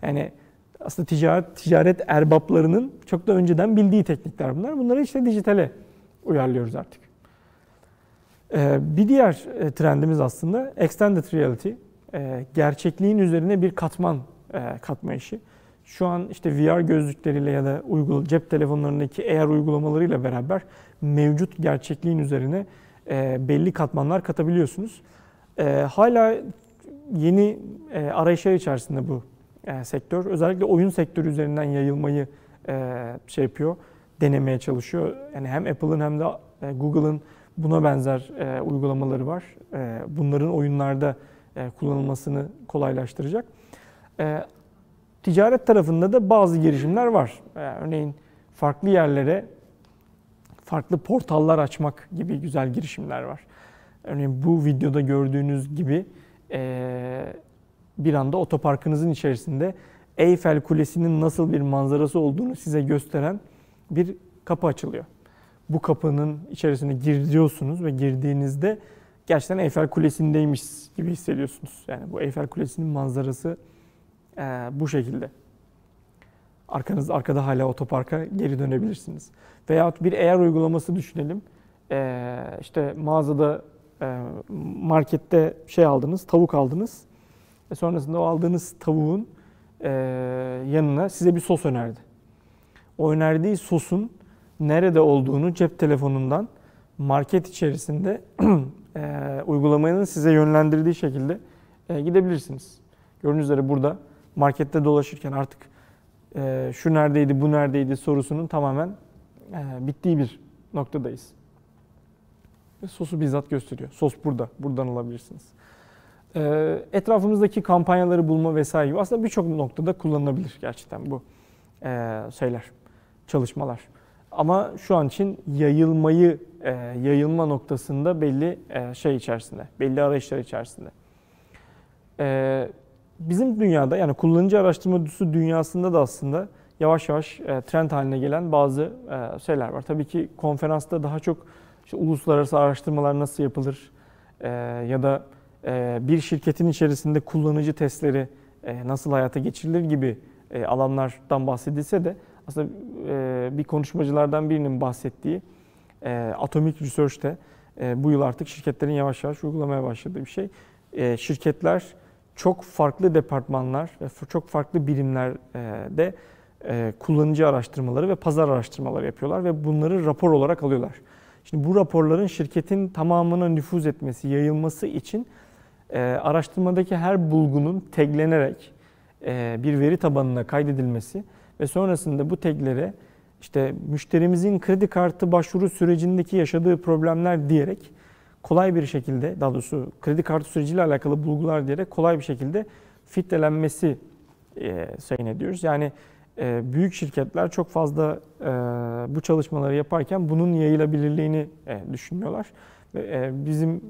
Yani aslında ticaret, ticaret erbaplarının çok da önceden bildiği teknikler bunlar. Bunları işte dijitale uyarlıyoruz artık. Ee, bir diğer e, trendimiz aslında extended reality. E, gerçekliğin üzerine bir katman e, katma işi. Şu an işte VR gözlükleriyle ya da uygul cep telefonlarındaki AR uygulamalarıyla beraber mevcut gerçekliğin üzerine e, belli katmanlar katabiliyorsunuz. Hala yeni arayışlar içerisinde bu sektör. Özellikle oyun sektörü üzerinden yayılmayı şey yapıyor, denemeye çalışıyor. Yani hem Apple'ın hem de Google'ın buna benzer uygulamaları var. Bunların oyunlarda e, kullanılmasını kolaylaştıracak. E, ticaret tarafında da bazı girişimler var. E, örneğin farklı yerlere farklı portallar açmak gibi güzel girişimler var. Örneğin bu videoda gördüğünüz gibi bir anda otoparkınızın içerisinde Eyfel Kulesi'nin nasıl bir manzarası olduğunu size gösteren bir kapı açılıyor. Bu kapının içerisine giriyorsunuz ve girdiğinizde gerçekten Eyfel Kulesi'ndeymiş gibi hissediyorsunuz. Yani bu Eyfel Kulesi'nin manzarası e, bu şekilde. Arkanız arkada hala otoparka geri dönebilirsiniz. Veyahut bir eğer uygulaması düşünelim. E, işte mağazada e, markette şey aldınız, tavuk aldınız. Ve sonrasında o aldığınız tavuğun e, yanına size bir sos önerdi. O önerdiği sosun nerede olduğunu cep telefonundan market içerisinde e, uygulamanın size yönlendirdiği şekilde e, gidebilirsiniz. Gördüğünüz üzere burada markette dolaşırken artık e, şu neredeydi, bu neredeydi sorusunun tamamen e, bittiği bir noktadayız. Ve sosu bizzat gösteriyor. Sos burada, buradan alabilirsiniz. E, etrafımızdaki kampanyaları bulma vesaire gibi aslında birçok noktada kullanılabilir gerçekten bu e, şeyler, çalışmalar. Ama şu an için yayılmayı, e, yayılma noktasında belli e, şey içerisinde, belli arayışlar içerisinde. E, bizim dünyada yani kullanıcı araştırmacısı dünyasında da aslında yavaş yavaş e, trend haline gelen bazı e, şeyler var. Tabii ki konferansta daha çok işte uluslararası araştırmalar nasıl yapılır e, ya da e, bir şirketin içerisinde kullanıcı testleri e, nasıl hayata geçirilir gibi e, alanlardan bahsedilse de aslında e, bir konuşmacılardan birinin bahsettiği e, Atomic Research'te e, bu yıl artık şirketlerin yavaş yavaş uygulamaya başladığı bir şey. E, şirketler çok farklı departmanlar ve çok farklı birimlerde e, kullanıcı araştırmaları ve pazar araştırmaları yapıyorlar ve bunları rapor olarak alıyorlar. Şimdi bu raporların şirketin tamamına nüfuz etmesi, yayılması için e, araştırmadaki her bulgunun taglenerek e, bir veri tabanına kaydedilmesi ve sonrasında bu taglere işte müşterimizin kredi kartı başvuru sürecindeki yaşadığı problemler diyerek kolay bir şekilde daha doğrusu kredi kartı süreciyle alakalı bulgular diyerek kolay bir şekilde filtrelenmesi e, sayın ediyoruz. Yani e, büyük şirketler çok fazla e, bu çalışmaları yaparken bunun yayılabilirliğini e, düşünmüyorlar. E, bizim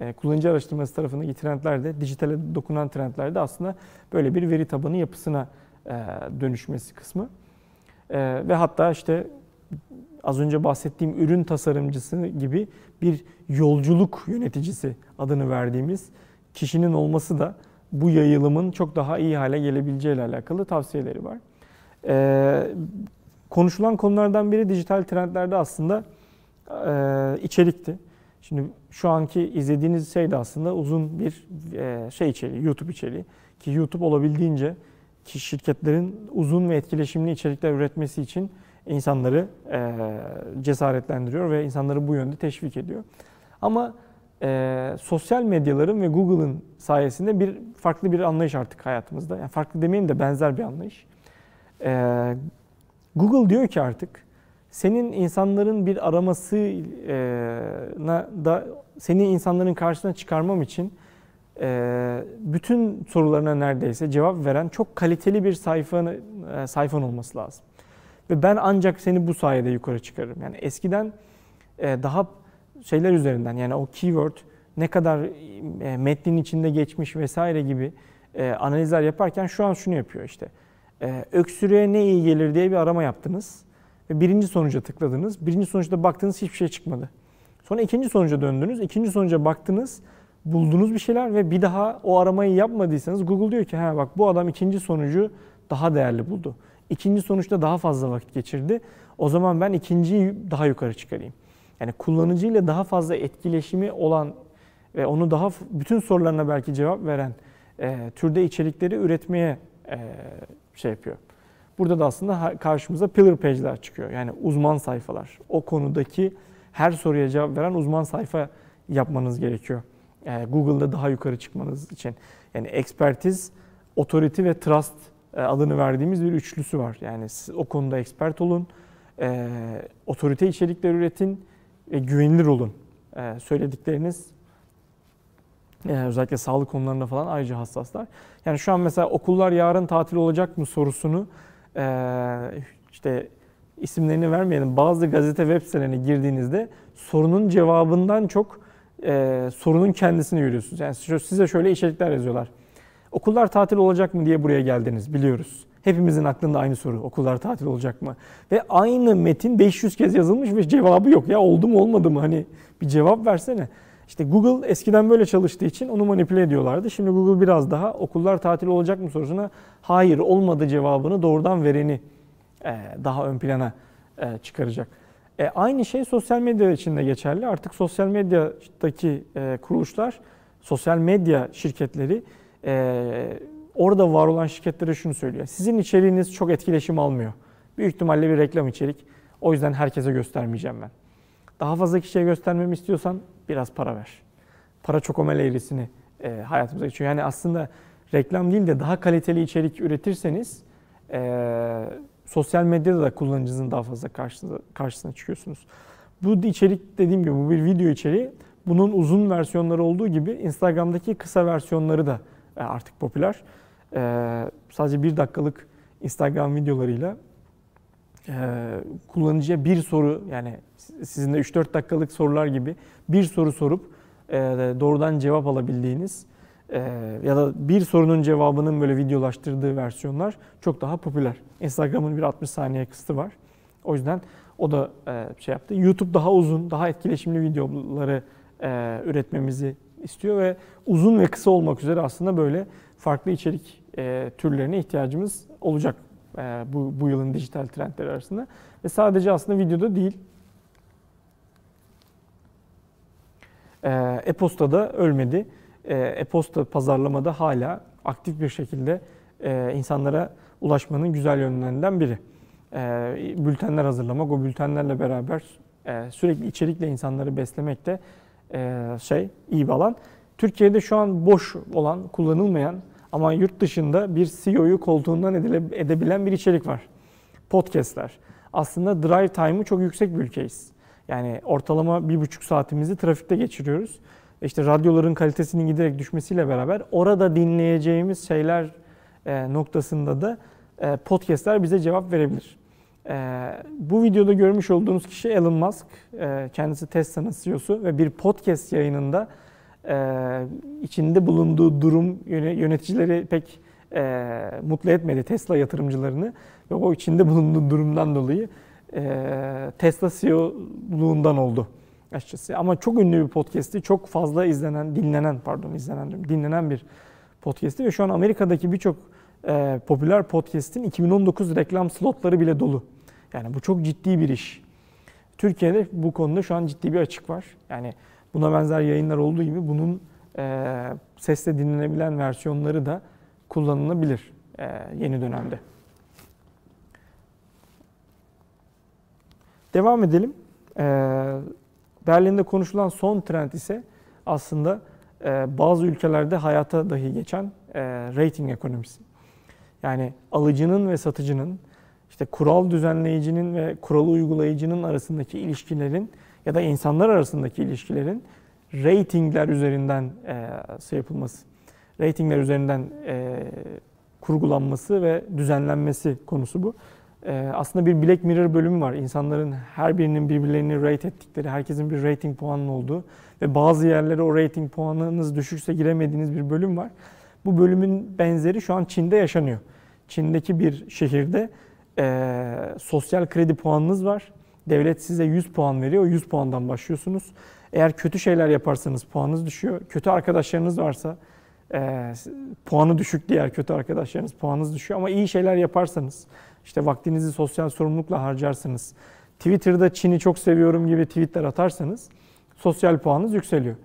e, kullanıcı araştırması tarafındaki trendler de dijitale dokunan trendler de aslında böyle bir veri tabanı yapısına e, dönüşmesi kısmı. E, ve hatta işte az önce bahsettiğim ürün tasarımcısı gibi bir yolculuk yöneticisi adını verdiğimiz kişinin olması da bu yayılımın çok daha iyi hale gelebileceği ile alakalı tavsiyeleri var. Ee, konuşulan konulardan biri dijital trendlerde aslında e, içerikti. Şimdi şu anki izlediğiniz şey de aslında uzun bir e, şey içeriği, YouTube içeriği. Ki YouTube olabildiğince ki şirketlerin uzun ve etkileşimli içerikler üretmesi için insanları e, cesaretlendiriyor ve insanları bu yönde teşvik ediyor. Ama e, sosyal medyaların ve Google'ın sayesinde bir farklı bir anlayış artık hayatımızda. Yani farklı demeyeyim de benzer bir anlayış. E, Google diyor ki artık senin insanların bir aramasına da seni insanların karşısına çıkarmam için bütün sorularına neredeyse cevap veren çok kaliteli bir sayfanı, e, sayfan olması lazım. Ve ben ancak seni bu sayede yukarı çıkarırım. Yani eskiden e, daha şeyler üzerinden yani o keyword ne kadar e, metnin içinde geçmiş vesaire gibi analizler yaparken şu an şunu yapıyor işte. Öksürüğe ne iyi gelir diye bir arama yaptınız ve birinci sonuca tıkladınız. Birinci sonuçta baktınız hiçbir şey çıkmadı. Sonra ikinci sonuca döndünüz. İkinci sonuca baktınız buldunuz bir şeyler ve bir daha o aramayı yapmadıysanız Google diyor ki ha bak bu adam ikinci sonucu daha değerli buldu. İkinci sonuçta daha fazla vakit geçirdi. O zaman ben ikinciyi daha yukarı çıkarayım. Yani kullanıcıyla daha fazla etkileşimi olan ve onu daha bütün sorularına belki cevap veren e, türde içerikleri üretmeye e, şey yapıyor. Burada da aslında karşımıza pillar page'ler çıkıyor. Yani uzman sayfalar. O konudaki her soruya cevap veren uzman sayfa yapmanız gerekiyor. Yani Google'da daha yukarı çıkmanız için. Yani ekspertiz, otorite ve trust e, adını verdiğimiz bir üçlüsü var. Yani siz o konuda expert olun, e, otorite içerikler üretin ve güvenilir olun. E, söyledikleriniz e, özellikle sağlık konularında falan ayrıca hassaslar. Yani şu an mesela okullar yarın tatil olacak mı sorusunu e, işte isimlerini vermeyelim bazı gazete web sitelerine girdiğinizde sorunun cevabından çok e, sorunun kendisini görüyorsunuz. Yani size şöyle içerikler yazıyorlar. Okullar tatil olacak mı diye buraya geldiniz biliyoruz. Hepimizin aklında aynı soru. Okullar tatil olacak mı? Ve aynı metin 500 kez yazılmış ve cevabı yok. Ya oldu mu olmadı mı? Hani bir cevap versene. İşte Google eskiden böyle çalıştığı için onu manipüle ediyorlardı. Şimdi Google biraz daha okullar tatil olacak mı sorusuna hayır olmadı cevabını doğrudan vereni e, daha ön plana e, çıkaracak. E, aynı şey sosyal medya için de geçerli. Artık sosyal medyadaki e, kuruluşlar, sosyal medya şirketleri e, orada var olan şirketlere şunu söylüyor. Sizin içeriğiniz çok etkileşim almıyor. Büyük ihtimalle bir reklam içerik. O yüzden herkese göstermeyeceğim ben. Daha fazla kişiye göstermemi istiyorsan biraz para ver. Para çok omel eğrisini e, hayatımıza geçiyor. Yani aslında reklam değil de daha kaliteli içerik üretirseniz e, sosyal medyada da kullanıcınızın daha fazla karşısına, karşısına çıkıyorsunuz. Bu içerik dediğim gibi bu bir video içeriği. Bunun uzun versiyonları olduğu gibi Instagram'daki kısa versiyonları da e, artık popüler. Ee, sadece bir dakikalık Instagram videolarıyla e, kullanıcıya bir soru yani sizin de 3-4 dakikalık sorular gibi bir soru sorup e, doğrudan cevap alabildiğiniz ya da bir sorunun cevabının böyle videolaştırdığı versiyonlar çok daha popüler. Instagram'ın bir 60 saniye kısıtı var. O yüzden o da e, şey yaptı. YouTube daha uzun, daha etkileşimli videoları e, üretmemizi istiyor ve uzun ve kısa olmak üzere aslında böyle farklı içerik e, türlerine ihtiyacımız olacak bu, bu yılın dijital trendleri arasında. Ve sadece aslında videoda değil, e-posta da ölmedi. E, e-posta pazarlamada hala aktif bir şekilde e, insanlara ulaşmanın güzel yönlerinden biri. E, bültenler hazırlamak, o bültenlerle beraber sürekli içerikle insanları beslemek de şey iyi bir alan. Türkiye'de şu an boş olan, kullanılmayan ama yurt dışında bir CEO'yu koltuğundan edile, edebilen bir içerik var. Podcast'ler. Aslında drive time'ı çok yüksek bir ülkeyiz. Yani ortalama bir buçuk saatimizi trafikte geçiriyoruz. İşte radyoların kalitesinin giderek düşmesiyle beraber orada dinleyeceğimiz şeyler e, noktasında da e, podcastler bize cevap verebilir. E, bu videoda görmüş olduğunuz kişi Elon Musk. Kendisi Tesla'nın CEO'su ve bir podcast yayınında içinde bulunduğu durum yöneticileri pek mutlu etmedi Tesla yatırımcılarını ve o içinde bulunduğu durumdan dolayı Tesla CEO'luğundan oldu açıkçası. Ama çok ünlü bir podcast'i, çok fazla izlenen, dinlenen pardon izlenen dinlenen bir podcast'i ve şu an Amerika'daki birçok e, popüler podcast'in 2019 reklam slotları bile dolu. Yani bu çok ciddi bir iş. Türkiye'de bu konuda şu an ciddi bir açık var. Yani buna benzer yayınlar olduğu gibi bunun e, sesle dinlenebilen versiyonları da kullanılabilir e, yeni dönemde. Devam edelim. E, Berlin'de konuşulan son trend ise aslında e, bazı ülkelerde hayata dahi geçen e, rating ekonomisi. Yani alıcının ve satıcının, işte kural düzenleyicinin ve kuralı uygulayıcının arasındaki ilişkilerin ya da insanlar arasındaki ilişkilerin ratingler üzerinden e, şey yapılması, ratingler üzerinden e, kurgulanması ve düzenlenmesi konusu bu. E, aslında bir Black Mirror bölümü var. İnsanların her birinin birbirlerini rate ettikleri, herkesin bir rating puanının olduğu ve bazı yerlere o rating puanınız düşükse giremediğiniz bir bölüm var. Bu bölümün benzeri şu an Çin'de yaşanıyor. Çin'deki bir şehirde e, sosyal kredi puanınız var. Devlet size 100 puan veriyor. O 100 puandan başlıyorsunuz. Eğer kötü şeyler yaparsanız puanınız düşüyor. Kötü arkadaşlarınız varsa e, puanı düşük diğer kötü arkadaşlarınız puanınız düşüyor. Ama iyi şeyler yaparsanız, işte vaktinizi sosyal sorumlulukla harcarsanız, Twitter'da Çin'i çok seviyorum gibi tweetler atarsanız sosyal puanınız yükseliyor.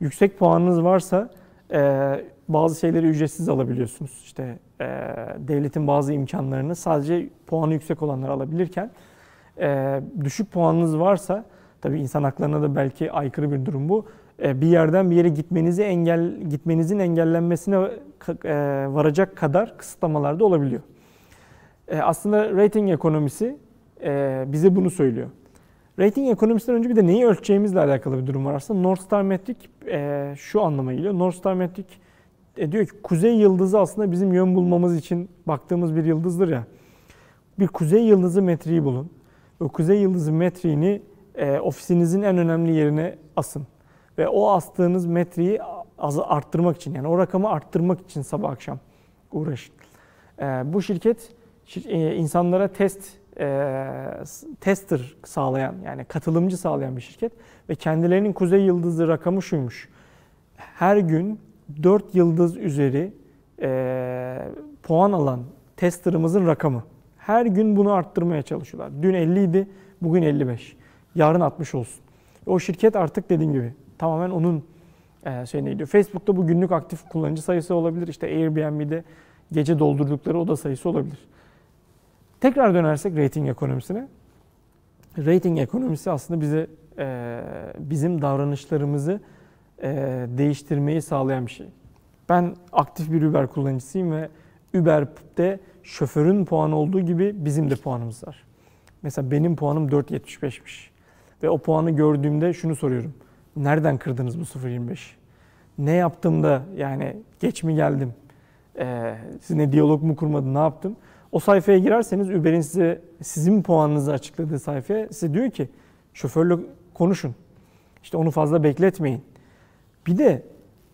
Yüksek puanınız varsa e, bazı şeyleri ücretsiz alabiliyorsunuz. İşte e, devletin bazı imkanlarını sadece puanı yüksek olanlar alabilirken e, düşük puanınız varsa tabii insan haklarına da belki aykırı bir durum bu. E, bir yerden bir yere gitmenizi engel gitmenizin engellenmesine e, varacak kadar kısıtlamalar da olabiliyor. E, aslında rating ekonomisi e, bize bunu söylüyor. Rating ekonomisinden önce bir de neyi ölçeceğimizle alakalı bir durum var aslında. North Star Metric e, şu anlama geliyor. North Star Metric diyor ki kuzey yıldızı aslında bizim yön bulmamız için baktığımız bir yıldızdır ya. Bir kuzey yıldızı metriği bulun. O kuzey yıldızı metriğini e, ofisinizin en önemli yerine asın. Ve o astığınız metriği az arttırmak için yani o rakamı arttırmak için sabah akşam uğraşın. Bu şirket insanlara test e, tester sağlayan yani katılımcı sağlayan bir şirket ve kendilerinin kuzey yıldızı rakamı şuymuş. Her gün 4 yıldız üzeri e, puan alan testerımızın rakamı. Her gün bunu arttırmaya çalışıyorlar. Dün 50 idi, bugün 55. Yarın 60 olsun. O şirket artık dediğim gibi tamamen onun e, şeyine gidiyor. Facebook'ta bu günlük aktif kullanıcı sayısı olabilir. İşte Airbnb'de gece doldurdukları oda sayısı olabilir. Tekrar dönersek rating ekonomisine. Rating ekonomisi aslında bize e, bizim davranışlarımızı e, değiştirmeyi sağlayan bir şey. Ben aktif bir Uber kullanıcısıyım ve Uber'de şoförün puanı olduğu gibi bizim de puanımız var. Mesela benim puanım 4.75'miş. Ve o puanı gördüğümde şunu soruyorum. Nereden kırdınız bu 0.25? Ne yaptım da yani geç mi geldim? Ee, sizinle diyalog mu kurmadım? Ne yaptım? O sayfaya girerseniz Uber'in size sizin puanınızı açıkladığı sayfaya size diyor ki şoförle konuşun. İşte onu fazla bekletmeyin. Bir de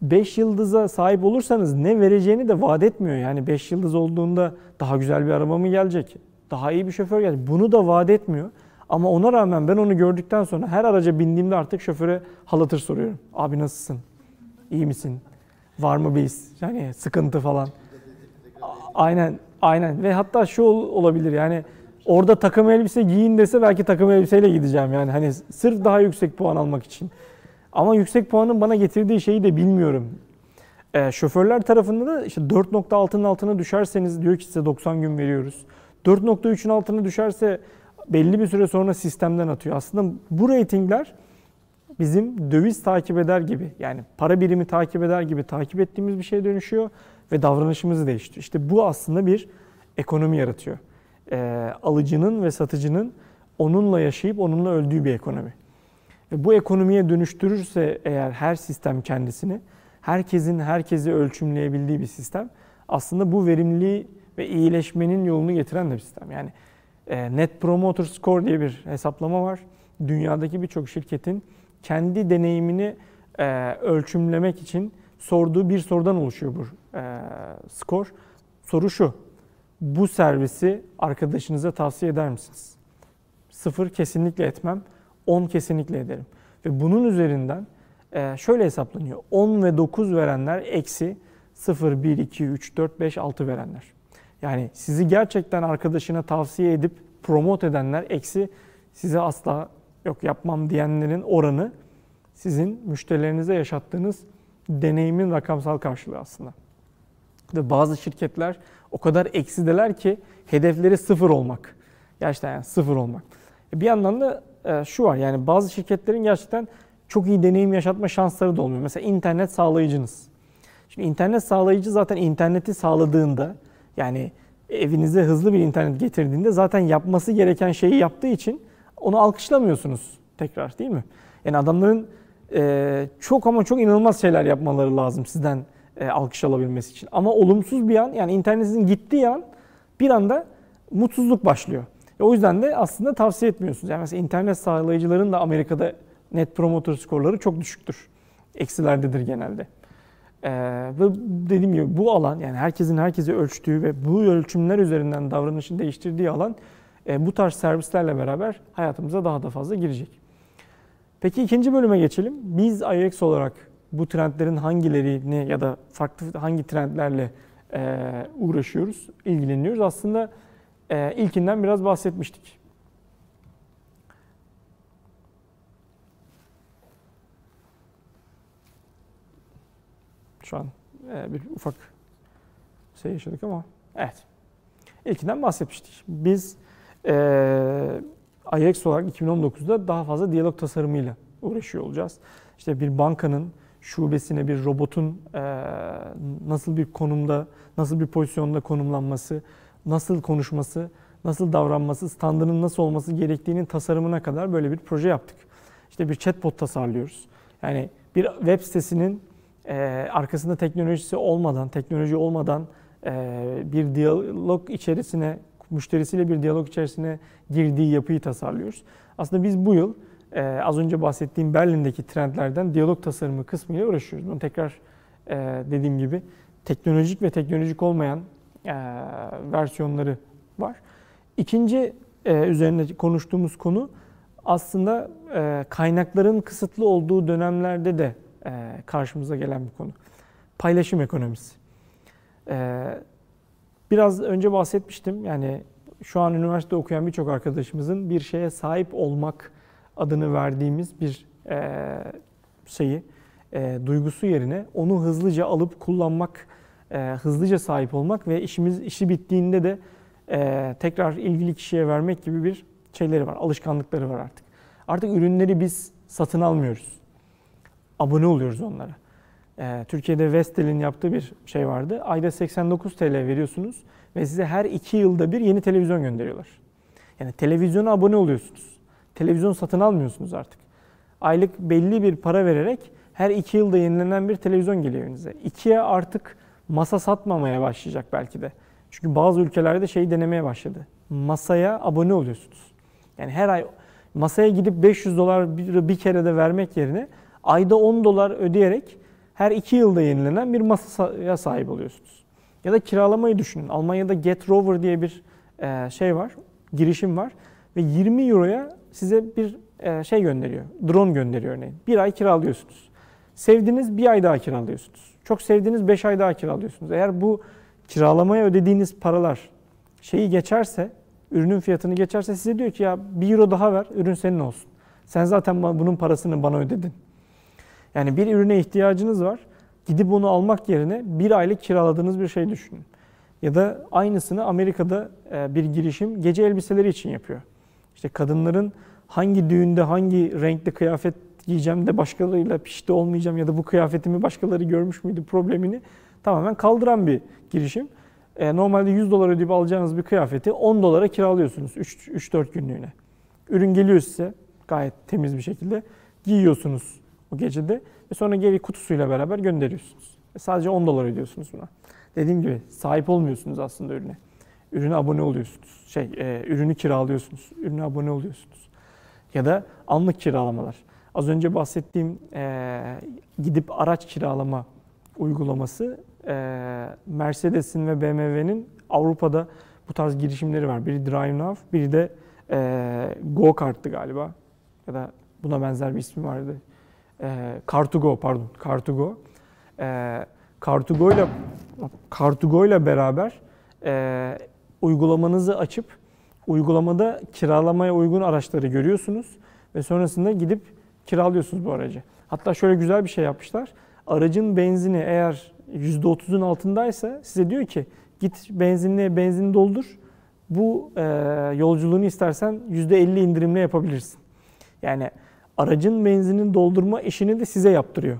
5 yıldıza sahip olursanız ne vereceğini de vaat etmiyor. Yani 5 yıldız olduğunda daha güzel bir araba mı gelecek? Daha iyi bir şoför gelecek. Bunu da vaat etmiyor. Ama ona rağmen ben onu gördükten sonra her araca bindiğimde artık şoföre halatır soruyorum. Abi nasılsın? İyi misin? Var mı bir? Yani sıkıntı falan. Aynen, aynen. Ve hatta şu olabilir yani orada takım elbise giyin dese belki takım elbiseyle gideceğim yani hani sırf daha yüksek puan almak için. Ama yüksek puanın bana getirdiği şeyi de bilmiyorum. E, şoförler tarafında da işte 4.6'nın altına düşerseniz diyor ki size 90 gün veriyoruz. 4.3'ün altına düşerse belli bir süre sonra sistemden atıyor. Aslında bu reytingler bizim döviz takip eder gibi yani para birimi takip eder gibi takip ettiğimiz bir şeye dönüşüyor ve davranışımızı değiştiriyor. İşte bu aslında bir ekonomi yaratıyor. E, alıcının ve satıcının onunla yaşayıp onunla öldüğü bir ekonomi. Ve bu ekonomiye dönüştürürse eğer her sistem kendisini, herkesin herkesi ölçümleyebildiği bir sistem aslında bu verimliliği ve iyileşmenin yolunu getiren de bir sistem. Yani e, Net Promoter Score diye bir hesaplama var. Dünyadaki birçok şirketin kendi deneyimini e, ölçümlemek için sorduğu bir sorudan oluşuyor bu e, skor. Soru şu, bu servisi arkadaşınıza tavsiye eder misiniz? Sıfır kesinlikle etmem, 10 kesinlikle ederim. Ve bunun üzerinden e, şöyle hesaplanıyor. 10 ve 9 verenler eksi 0, 1, 2, 3, 4, 5, 6 verenler. Yani sizi gerçekten arkadaşına tavsiye edip promote edenler eksi size asla yok yapmam diyenlerin oranı sizin müşterilerinize yaşattığınız deneyimin rakamsal karşılığı aslında. Ve bazı şirketler o kadar eksideler ki hedefleri sıfır olmak. Gerçekten yani sıfır olmak. E, bir yandan da e, şu var yani bazı şirketlerin gerçekten çok iyi deneyim yaşatma şansları da olmuyor. Mesela internet sağlayıcınız. Şimdi internet sağlayıcı zaten interneti sağladığında yani evinize hızlı bir internet getirdiğinde zaten yapması gereken şeyi yaptığı için onu alkışlamıyorsunuz tekrar değil mi? Yani adamların e, çok ama çok inanılmaz şeyler yapmaları lazım sizden e, alkış alabilmesi için. Ama olumsuz bir an yani internetinizin gittiği an bir anda mutsuzluk başlıyor. E, o yüzden de aslında tavsiye etmiyorsunuz. Yani mesela internet sağlayıcıların da Amerika'da net promoter skorları çok düşüktür. Eksilerdedir genelde. Ee, ve dediğim gibi bu alan yani herkesin herkesi ölçtüğü ve bu ölçümler üzerinden davranışını değiştirdiği alan e, bu tarz servislerle beraber hayatımıza daha da fazla girecek. Peki ikinci bölüme geçelim. Biz IX olarak bu trendlerin hangilerini ya da farklı hangi trendlerle e, uğraşıyoruz, ilgileniyoruz? Aslında e, ilkinden biraz bahsetmiştik. Şu an e, bir ufak şey yaşadık ama evet. İlkinden bahsetmiştik. Biz e, IX olarak 2019'da daha fazla diyalog tasarımıyla uğraşıyor olacağız. İşte bir bankanın şubesine bir robotun e, nasıl bir konumda, nasıl bir pozisyonda konumlanması, nasıl konuşması, nasıl davranması, standının nasıl olması gerektiğinin tasarımına kadar böyle bir proje yaptık. İşte bir chatbot tasarlıyoruz. Yani bir web sitesinin e, arkasında teknolojisi olmadan, teknoloji olmadan e, bir diyalog içerisine, müşterisiyle bir diyalog içerisine girdiği yapıyı tasarlıyoruz. Aslında biz bu yıl e, az önce bahsettiğim Berlin'deki trendlerden diyalog tasarımı kısmıyla uğraşıyoruz. Bunu tekrar e, dediğim gibi teknolojik ve teknolojik olmayan e, versiyonları var. İkinci e, üzerine konuştuğumuz konu aslında e, kaynakların kısıtlı olduğu dönemlerde de e, karşımıza gelen bir konu. Paylaşım ekonomisi. E, biraz önce bahsetmiştim. Yani şu an üniversite okuyan birçok arkadaşımızın bir şeye sahip olmak adını verdiğimiz bir e, şeyi, e, duygusu yerine onu hızlıca alıp kullanmak, e, hızlıca sahip olmak ve işimiz işi bittiğinde de e, tekrar ilgili kişiye vermek gibi bir şeyleri var, alışkanlıkları var artık. Artık ürünleri biz satın almıyoruz. Abone oluyoruz onlara. E, Türkiye'de Vestel'in yaptığı bir şey vardı. Ayda 89 TL veriyorsunuz ve size her iki yılda bir yeni televizyon gönderiyorlar. Yani televizyona abone oluyorsunuz. Televizyon satın almıyorsunuz artık. Aylık belli bir para vererek her iki yılda yenilenen bir televizyon geliyor önünüze. İkiye artık masa satmamaya başlayacak belki de. Çünkü bazı ülkelerde şey denemeye başladı. Masaya abone oluyorsunuz. Yani her ay masaya gidip 500 dolar bir, kere de vermek yerine ayda 10 dolar ödeyerek her 2 yılda yenilenen bir masaya sahip oluyorsunuz. Ya da kiralamayı düşünün. Almanya'da Get Rover diye bir şey var, girişim var ve 20 euroya size bir e, şey gönderiyor, drone gönderiyor örneğin. Bir ay kiralıyorsunuz. Sevdiniz bir ay daha kiralıyorsunuz. Çok sevdiğiniz 5 ay daha kiralıyorsunuz. Eğer bu kiralamaya ödediğiniz paralar şeyi geçerse, ürünün fiyatını geçerse size diyor ki ya 1 euro daha ver, ürün senin olsun. Sen zaten bunun parasını bana ödedin. Yani bir ürüne ihtiyacınız var. Gidip onu almak yerine bir aylık kiraladığınız bir şey düşünün. Ya da aynısını Amerika'da e, bir girişim gece elbiseleri için yapıyor. İşte kadınların hangi düğünde hangi renkli kıyafet giyeceğim de başkalarıyla pişti olmayacağım ya da bu kıyafetimi başkaları görmüş müydü problemini tamamen kaldıran bir girişim. E, normalde 100 dolar ödeyip alacağınız bir kıyafeti 10 dolara kiralıyorsunuz 3-4 günlüğüne. Ürün geliyor size gayet temiz bir şekilde giyiyorsunuz o gecede ve sonra geri kutusuyla beraber gönderiyorsunuz. E, sadece 10 dolar ödüyorsunuz buna. Dediğim gibi sahip olmuyorsunuz aslında ürüne. Ürüne abone oluyorsunuz. Şey, e, ürünü kiralıyorsunuz. Ürüne abone oluyorsunuz. Ya da anlık kiralamalar. Az önce bahsettiğim e, gidip araç kiralama uygulaması e, Mercedes'in ve BMW'nin Avrupa'da bu tarz girişimleri var. Biri Drive Now, biri de e, Go Kart'tı galiba. Ya da buna benzer bir ismi vardı. E, Car2Go pardon, Car2Go. E, Car2Go ile Car2Go ile beraber e, uygulamanızı açıp uygulamada kiralamaya uygun araçları görüyorsunuz ve sonrasında gidip kiralıyorsunuz bu aracı. Hatta şöyle güzel bir şey yapmışlar. Aracın benzini eğer %30'un altındaysa size diyor ki git benzinliğe benzin doldur. Bu e, yolculuğunu istersen %50 indirimle yapabilirsin. Yani aracın benzinin doldurma işini de size yaptırıyor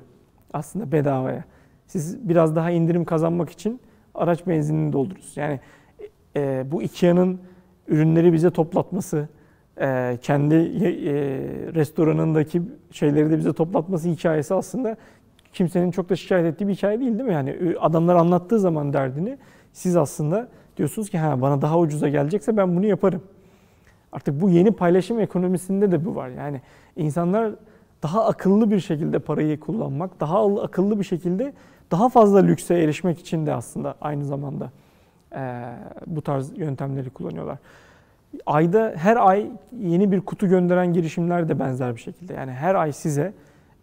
aslında bedavaya. Siz biraz daha indirim kazanmak için araç benzinini doldurursunuz. Yani e, bu Ikea'nın ürünleri bize toplatması, e, kendi e, restoranındaki şeyleri de bize toplatması hikayesi aslında kimsenin çok da şikayet ettiği bir hikaye değil değil mi? Yani adamlar anlattığı zaman derdini siz aslında diyorsunuz ki ha bana daha ucuza gelecekse ben bunu yaparım. Artık bu yeni paylaşım ekonomisinde de bu var. Yani insanlar daha akıllı bir şekilde parayı kullanmak, daha akıllı bir şekilde daha fazla lükse erişmek için de aslında aynı zamanda bu tarz yöntemleri kullanıyorlar. Ayda her ay yeni bir kutu gönderen girişimler de benzer bir şekilde. Yani her ay size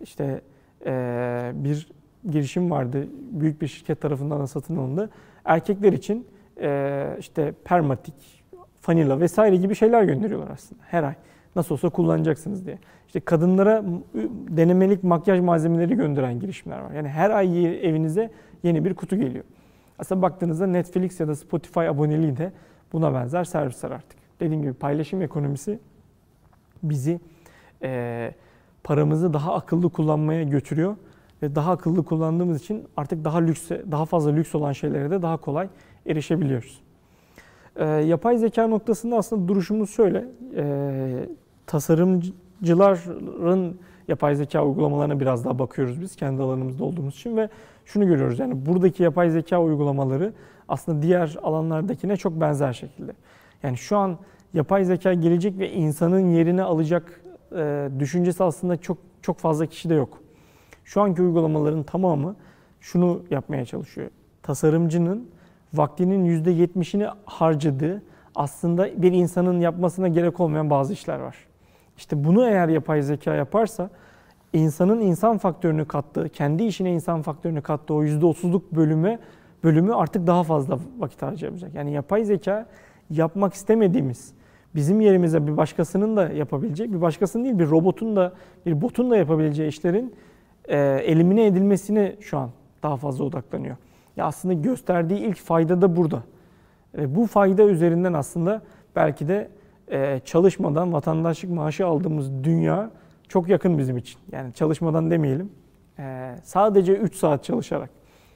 işte e, bir girişim vardı. Büyük bir şirket tarafından da satın alındı. Erkekler için e, işte permatik, fanila vesaire gibi şeyler gönderiyorlar aslında her ay. Nasıl olsa kullanacaksınız diye. İşte kadınlara denemelik makyaj malzemeleri gönderen girişimler var. Yani her ay evinize yeni bir kutu geliyor. Aslında baktığınızda Netflix ya da Spotify aboneliği de buna benzer servisler artık. Dediğim gibi paylaşım ekonomisi bizi e, paramızı daha akıllı kullanmaya götürüyor ve daha akıllı kullandığımız için artık daha lükse, daha fazla lüks olan şeylere de daha kolay erişebiliyoruz. E, yapay zeka noktasında aslında duruşumuz şöyle. E, tasarımcıların yapay zeka uygulamalarına biraz daha bakıyoruz biz kendi alanımızda olduğumuz için ve şunu görüyoruz yani buradaki yapay zeka uygulamaları aslında diğer alanlardakine çok benzer şekilde. Yani şu an yapay zeka gelecek ve insanın yerini alacak e, düşüncesi aslında çok çok fazla kişide yok. Şu anki uygulamaların tamamı şunu yapmaya çalışıyor. Tasarımcının vaktinin %70'ini harcadığı aslında bir insanın yapmasına gerek olmayan bazı işler var. İşte bunu eğer yapay zeka yaparsa insanın insan faktörünü kattığı, kendi işine insan faktörünü kattığı o %30'luk bölümü bölümü artık daha fazla vakit harcayamayacak. Yani yapay zeka yapmak istemediğimiz, bizim yerimize bir başkasının da yapabileceği, bir başkasının değil bir robotun da, bir botun da yapabileceği işlerin e, elimine edilmesini şu an daha fazla odaklanıyor. Ya aslında gösterdiği ilk fayda da burada. E, bu fayda üzerinden aslında belki de e, çalışmadan vatandaşlık maaşı aldığımız dünya çok yakın bizim için. Yani çalışmadan demeyelim. E, sadece 3 saat çalışarak.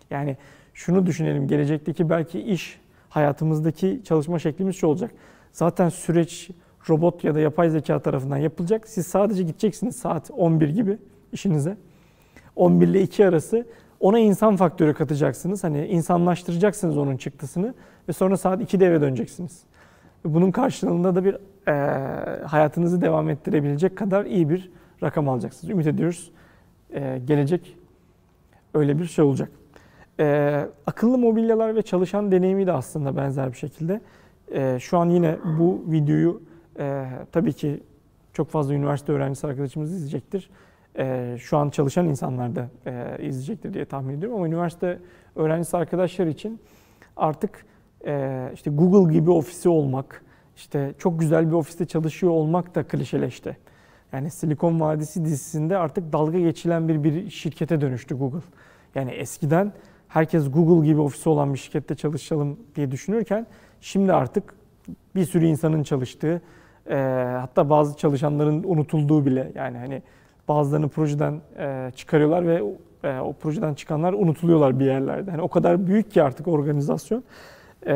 Yani şunu düşünelim gelecekteki belki iş hayatımızdaki çalışma şeklimiz şu olacak. Zaten süreç robot ya da yapay zeka tarafından yapılacak. Siz sadece gideceksiniz saat 11 gibi işinize. 11 ile 2 arası ona insan faktörü katacaksınız. Hani insanlaştıracaksınız onun çıktısını ve sonra saat 2'de eve döneceksiniz. Bunun karşılığında da bir e, hayatınızı devam ettirebilecek kadar iyi bir rakam alacaksınız. Ümit ediyoruz e, gelecek öyle bir şey olacak. E, akıllı mobilyalar ve çalışan deneyimi de aslında benzer bir şekilde. E, şu an yine bu videoyu e, tabii ki çok fazla üniversite öğrencisi arkadaşımız izleyecektir. e, şu an çalışan insanlar da e, izleyecektir diye tahmin ediyorum. Ama üniversite öğrencisi arkadaşlar için artık e, işte Google gibi ofisi olmak, işte çok güzel bir ofiste çalışıyor olmak da klişeleşti. Yani Silikon Vadisi dizisinde artık dalga geçilen bir, bir şirkete dönüştü Google. Yani eskiden herkes Google gibi ofisi olan bir şirkette çalışalım diye düşünürken şimdi artık bir sürü insanın çalıştığı, e, hatta bazı çalışanların unutulduğu bile yani hani bazılarını projeden e, çıkarıyorlar ve e, o projeden çıkanlar unutuluyorlar bir yerlerde. Hani o kadar büyük ki artık organizasyon. E,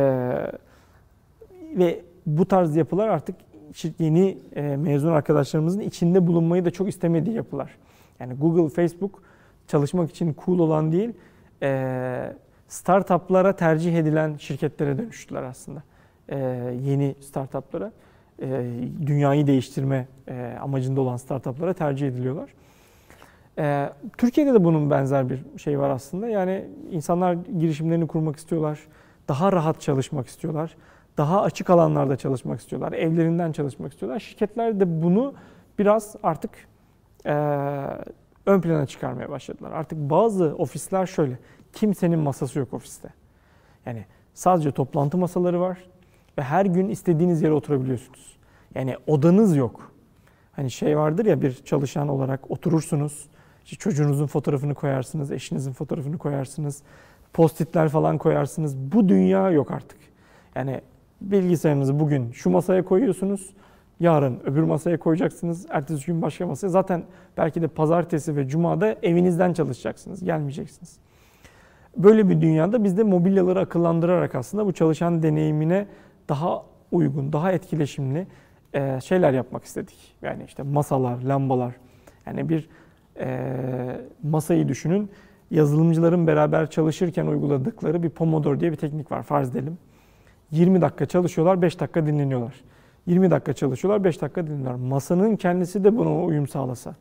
ve bu tarz yapılar artık yeni e, mezun arkadaşlarımızın içinde bulunmayı da çok istemediği yapılar. Yani Google, Facebook çalışmak için cool olan değil, e, startuplara tercih edilen şirketlere dönüştüler aslında. E, yeni startuplara, e, dünyayı değiştirme e, amacında olan startuplara tercih ediliyorlar. E, Türkiye'de de bunun benzer bir şey var aslında. Yani insanlar girişimlerini kurmak istiyorlar, daha rahat çalışmak istiyorlar daha açık alanlarda çalışmak istiyorlar. Evlerinden çalışmak istiyorlar. Şirketler de bunu biraz artık e, ön plana çıkarmaya başladılar. Artık bazı ofisler şöyle. Kimsenin masası yok ofiste. Yani sadece toplantı masaları var ve her gün istediğiniz yere oturabiliyorsunuz. Yani odanız yok. Hani şey vardır ya bir çalışan olarak oturursunuz. İşte çocuğunuzun fotoğrafını koyarsınız, eşinizin fotoğrafını koyarsınız. Postitler falan koyarsınız. Bu dünya yok artık. Yani bilgisayarınızı bugün şu masaya koyuyorsunuz. Yarın öbür masaya koyacaksınız. Ertesi gün başka masaya. Zaten belki de pazartesi ve cumada evinizden çalışacaksınız. Gelmeyeceksiniz. Böyle bir dünyada biz de mobilyaları akıllandırarak aslında bu çalışan deneyimine daha uygun, daha etkileşimli e, şeyler yapmak istedik. Yani işte masalar, lambalar. Yani bir e, masayı düşünün. Yazılımcıların beraber çalışırken uyguladıkları bir Pomodoro diye bir teknik var farz edelim. 20 dakika çalışıyorlar, 5 dakika dinleniyorlar. 20 dakika çalışıyorlar, 5 dakika dinleniyorlar. Masanın kendisi de buna uyum sağlasa.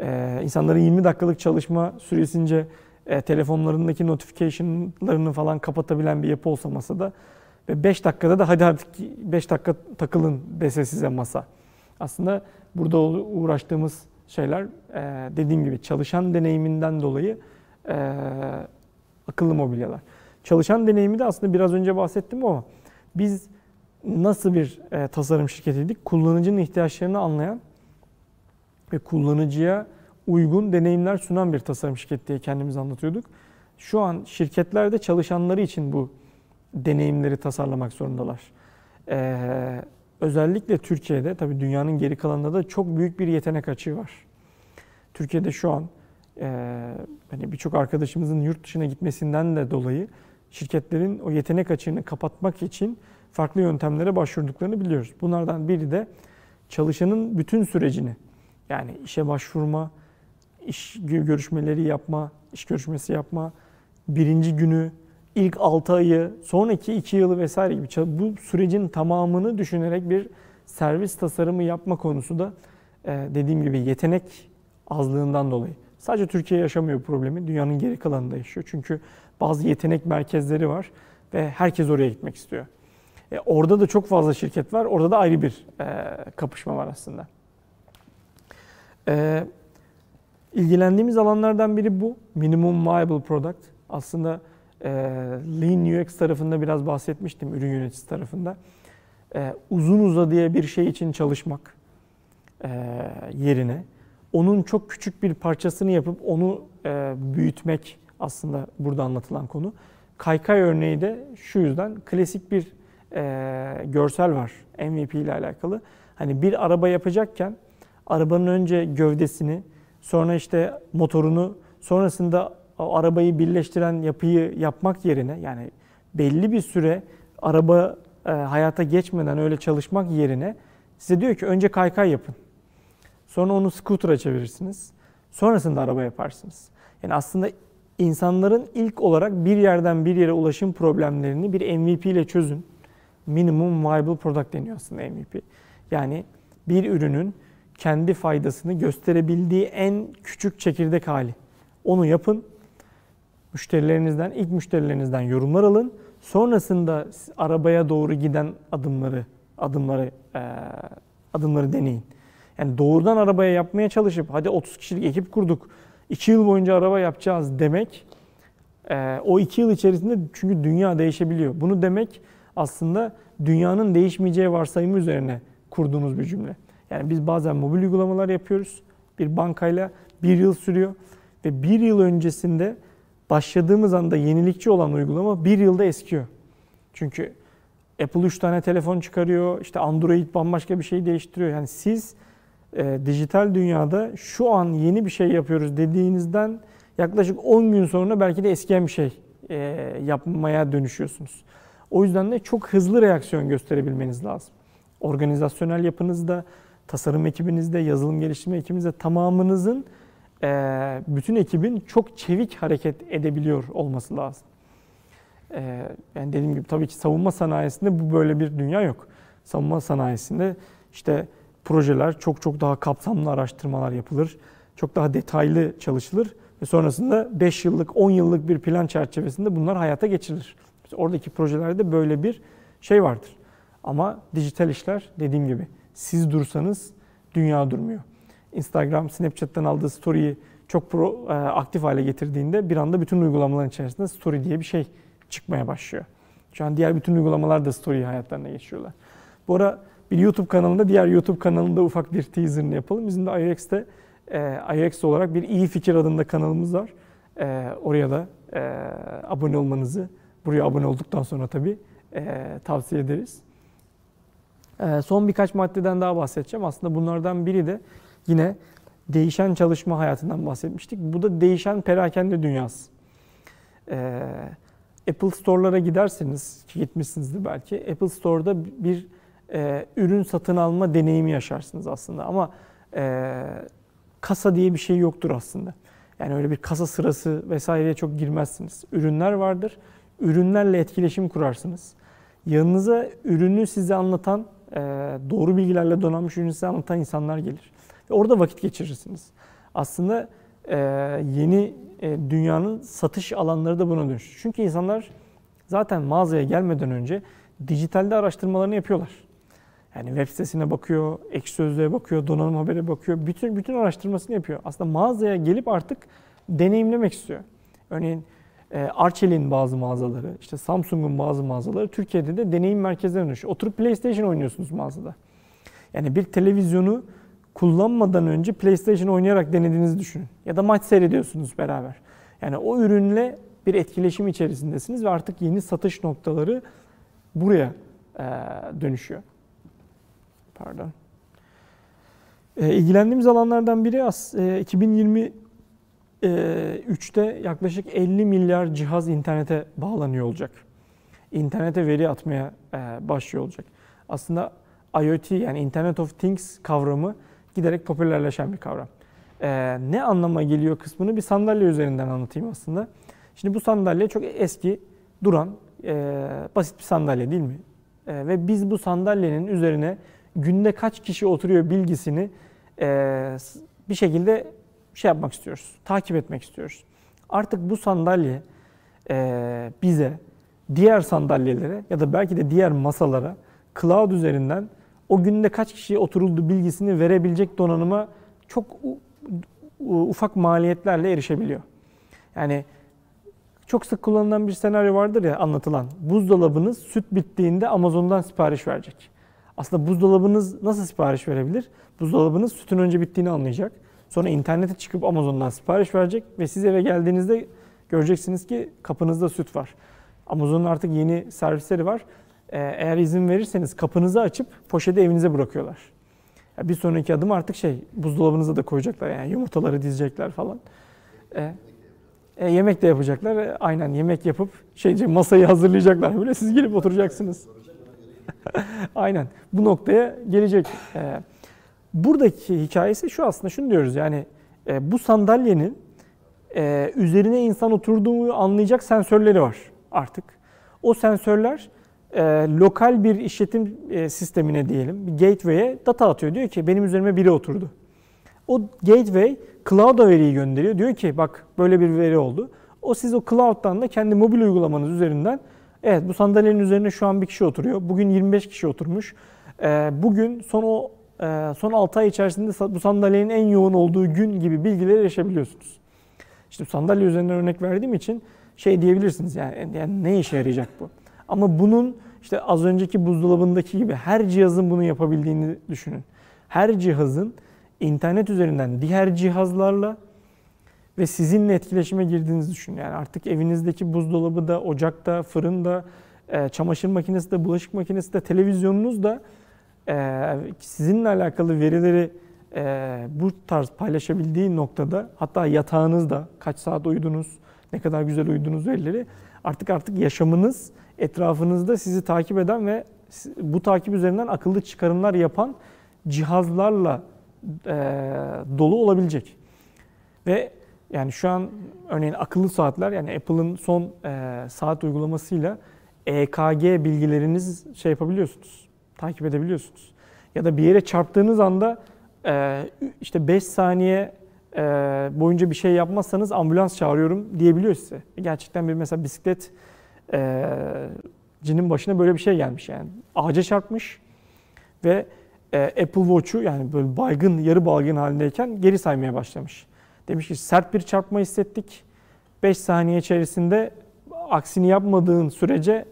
Ee, insanların 20 dakikalık çalışma süresince e, telefonlarındaki notification'larını falan kapatabilen bir yapı olsa masada ve 5 dakikada da hadi artık 5 dakika takılın dese size masa. Aslında burada uğraştığımız şeyler e, dediğim gibi çalışan deneyiminden dolayı e, akıllı mobilyalar. Çalışan deneyimi de aslında biraz önce bahsettim ama biz nasıl bir e, tasarım şirketiydik? Kullanıcının ihtiyaçlarını anlayan ve kullanıcıya uygun deneyimler sunan bir tasarım şirketi diye kendimizi anlatıyorduk. Şu an şirketlerde çalışanları için bu deneyimleri tasarlamak zorundalar. Ee, özellikle Türkiye'de, tabii dünyanın geri kalanında da çok büyük bir yetenek açığı var. Türkiye'de şu an e, hani birçok arkadaşımızın yurt dışına gitmesinden de dolayı şirketlerin o yetenek açığını kapatmak için farklı yöntemlere başvurduklarını biliyoruz. Bunlardan biri de çalışanın bütün sürecini yani işe başvurma, iş görüşmeleri yapma, iş görüşmesi yapma, birinci günü, ilk 6 ayı, sonraki 2 yılı vesaire gibi bu sürecin tamamını düşünerek bir servis tasarımı yapma konusu da e, dediğim gibi yetenek azlığından dolayı. Sadece Türkiye yaşamıyor problemi, dünyanın geri kalanında yaşıyor. Çünkü bazı yetenek merkezleri var ve herkes oraya gitmek istiyor. E, orada da çok fazla şirket var. Orada da ayrı bir e, kapışma var aslında. E, ilgilendiğimiz alanlardan biri bu. Minimum Viable Product. Aslında e, Lean UX tarafında biraz bahsetmiştim ürün yöneticisi tarafında. E, uzun uzadıya bir şey için çalışmak e, yerine onun çok küçük bir parçasını yapıp onu e, büyütmek aslında burada anlatılan konu. Kaykay örneği de şu yüzden klasik bir e, görsel var MVP ile alakalı. Hani bir araba yapacakken arabanın önce gövdesini, sonra işte motorunu, sonrasında o arabayı birleştiren yapıyı yapmak yerine yani belli bir süre araba e, hayata geçmeden öyle çalışmak yerine size diyor ki önce kaykay yapın. Sonra onu scooter'a çevirirsiniz. Sonrasında araba yaparsınız. Yani aslında insanların ilk olarak bir yerden bir yere ulaşım problemlerini bir MVP ile çözün. Minimum Viable Product deniyor aslında MVP. Yani bir ürünün kendi faydasını gösterebildiği en küçük çekirdek hali. Onu yapın. Müşterilerinizden, ilk müşterilerinizden yorumlar alın. Sonrasında arabaya doğru giden adımları, adımları, adımları deneyin. Yani doğrudan arabaya yapmaya çalışıp hadi 30 kişilik ekip kurduk, 2 yıl boyunca araba yapacağız demek e, o 2 yıl içerisinde çünkü dünya değişebiliyor. Bunu demek aslında dünyanın değişmeyeceği varsayımı üzerine kurduğunuz bir cümle. Yani biz bazen mobil uygulamalar yapıyoruz. Bir bankayla bir yıl sürüyor ve bir yıl öncesinde başladığımız anda yenilikçi olan uygulama bir yılda eskiyor. Çünkü Apple 3 tane telefon çıkarıyor, işte Android bambaşka bir şey değiştiriyor. Yani siz e, dijital dünyada şu an yeni bir şey yapıyoruz dediğinizden yaklaşık 10 gün sonra belki de eskiyen bir şey e, yapmaya dönüşüyorsunuz. O yüzden de çok hızlı reaksiyon gösterebilmeniz lazım. Organizasyonel yapınızda, tasarım ekibinizde, yazılım geliştirme ekibinizde tamamınızın e, bütün ekibin çok çevik hareket edebiliyor olması lazım. E, yani dediğim gibi tabii ki savunma sanayisinde bu böyle bir dünya yok. Savunma sanayisinde işte projeler çok çok daha kapsamlı araştırmalar yapılır. Çok daha detaylı çalışılır ve sonrasında 5 yıllık, 10 yıllık bir plan çerçevesinde bunlar hayata geçirilir. Oradaki projelerde böyle bir şey vardır. Ama dijital işler dediğim gibi siz dursanız dünya durmuyor. Instagram, Snapchat'ten aldığı story'yi çok pro, e, aktif hale getirdiğinde bir anda bütün uygulamaların içerisinde story diye bir şey çıkmaya başlıyor. Şu an diğer bütün uygulamalar da story hayatlarına geçiyorlar. Bu ara bir YouTube kanalında diğer YouTube kanalında ufak bir teaserını yapalım. Bizim de IOX'te e, IOX olarak bir iyi fikir adında kanalımız var. E, oraya da e, abone olmanızı, buraya abone olduktan sonra tabii e, tavsiye ederiz. E, son birkaç maddeden daha bahsedeceğim. Aslında bunlardan biri de yine değişen çalışma hayatından bahsetmiştik. Bu da değişen perakende dünyası. E, Apple Store'lara giderseniz, ki gitmişsinizdir belki, Apple Store'da bir e, ürün satın alma deneyimi yaşarsınız aslında. Ama e, kasa diye bir şey yoktur aslında. Yani öyle bir kasa sırası vesaireye çok girmezsiniz. Ürünler vardır. Ürünlerle etkileşim kurarsınız. Yanınıza ürünü size anlatan, e, doğru bilgilerle donanmış ürünü size anlatan insanlar gelir. Ve orada vakit geçirirsiniz. Aslında e, yeni e, dünyanın satış alanları da buna dönüşür. Çünkü insanlar zaten mağazaya gelmeden önce dijitalde araştırmalarını yapıyorlar. Yani web sitesine bakıyor, ek sözlüğe bakıyor, donanım habere bakıyor. Bütün bütün araştırmasını yapıyor. Aslında mağazaya gelip artık deneyimlemek istiyor. Örneğin e, Arçelik'in bazı mağazaları, işte Samsung'un bazı mağazaları Türkiye'de de deneyim merkezlerine dönüşüyor. Oturup PlayStation oynuyorsunuz mağazada. Yani bir televizyonu kullanmadan önce PlayStation oynayarak denediğinizi düşünün. Ya da maç seyrediyorsunuz beraber. Yani o ürünle bir etkileşim içerisindesiniz ve artık yeni satış noktaları buraya e, dönüşüyor. Pardon. E, ilgilendiğimiz alanlardan biri as, e, 2023'te yaklaşık 50 milyar cihaz internete bağlanıyor olacak. İnternete veri atmaya başlıyor olacak. Aslında IoT yani Internet of Things kavramı giderek popülerleşen bir kavram. E, ne anlama geliyor kısmını bir sandalye üzerinden anlatayım aslında. Şimdi bu sandalye çok eski, duran, e, basit bir sandalye değil mi? E, ve biz bu sandalyenin üzerine günde kaç kişi oturuyor bilgisini e, bir şekilde şey yapmak istiyoruz, takip etmek istiyoruz. Artık bu sandalye e, bize diğer sandalyelere ya da belki de diğer masalara cloud üzerinden o günde kaç kişi oturuldu bilgisini verebilecek donanıma çok ufak maliyetlerle erişebiliyor. Yani çok sık kullanılan bir senaryo vardır ya anlatılan. Buzdolabınız süt bittiğinde Amazon'dan sipariş verecek. Aslında buzdolabınız nasıl sipariş verebilir? Buzdolabınız sütün önce bittiğini anlayacak. Sonra internete çıkıp Amazon'dan sipariş verecek ve siz eve geldiğinizde göreceksiniz ki kapınızda süt var. Amazon'un artık yeni servisleri var. Ee, eğer izin verirseniz kapınızı açıp poşeti evinize bırakıyorlar. Bir sonraki adım artık şey buzdolabınıza da koyacaklar yani yumurtaları dizecekler falan. Ee, e, yemek de yapacaklar. E, aynen yemek yapıp şeyce masayı hazırlayacaklar. Böyle siz gelip oturacaksınız. Aynen. Bu noktaya gelecek. Ee, buradaki hikayesi şu aslında şunu diyoruz yani e, bu sandalyenin e, üzerine insan oturduğunu anlayacak sensörleri var artık. O sensörler e, lokal bir işletim e, sistemine diyelim, bir gateway'e data atıyor. Diyor ki benim üzerime biri oturdu. O gateway cloud'a veriyi gönderiyor. Diyor ki bak böyle bir veri oldu. O siz o cloud'dan da kendi mobil uygulamanız üzerinden Evet bu sandalyenin üzerine şu an bir kişi oturuyor. Bugün 25 kişi oturmuş. Ee, bugün son o e, son 6 ay içerisinde bu sandalyenin en yoğun olduğu gün gibi bilgilere erişebiliyorsunuz. İşte sandalye üzerinden örnek verdiğim için şey diyebilirsiniz yani, yani ne işe yarayacak bu? Ama bunun işte az önceki buzdolabındaki gibi her cihazın bunu yapabildiğini düşünün. Her cihazın internet üzerinden diğer cihazlarla ve sizinle etkileşime girdiğinizi düşünün. Yani artık evinizdeki buzdolabı da, ocakta, fırında, e, çamaşır makinesi de, bulaşık makinesi de, televizyonunuz da e, sizinle alakalı verileri e, bu tarz paylaşabildiği noktada hatta yatağınızda kaç saat uyudunuz, ne kadar güzel uyudunuz verileri artık artık yaşamınız etrafınızda sizi takip eden ve bu takip üzerinden akıllı çıkarımlar yapan cihazlarla e, dolu olabilecek. Ve yani şu an örneğin akıllı saatler yani Apple'ın son e, saat uygulamasıyla EKG bilgileriniz şey yapabiliyorsunuz. Takip edebiliyorsunuz. Ya da bir yere çarptığınız anda e, işte 5 saniye e, boyunca bir şey yapmazsanız ambulans çağırıyorum diyebiliyor size. Gerçekten bir mesela bisiklet e, cinin başına böyle bir şey gelmiş yani. Ağaca çarpmış ve e, Apple Watch'u yani böyle baygın, yarı baygın halindeyken geri saymaya başlamış. Demiş ki sert bir çarpma hissettik. 5 saniye içerisinde aksini yapmadığın sürece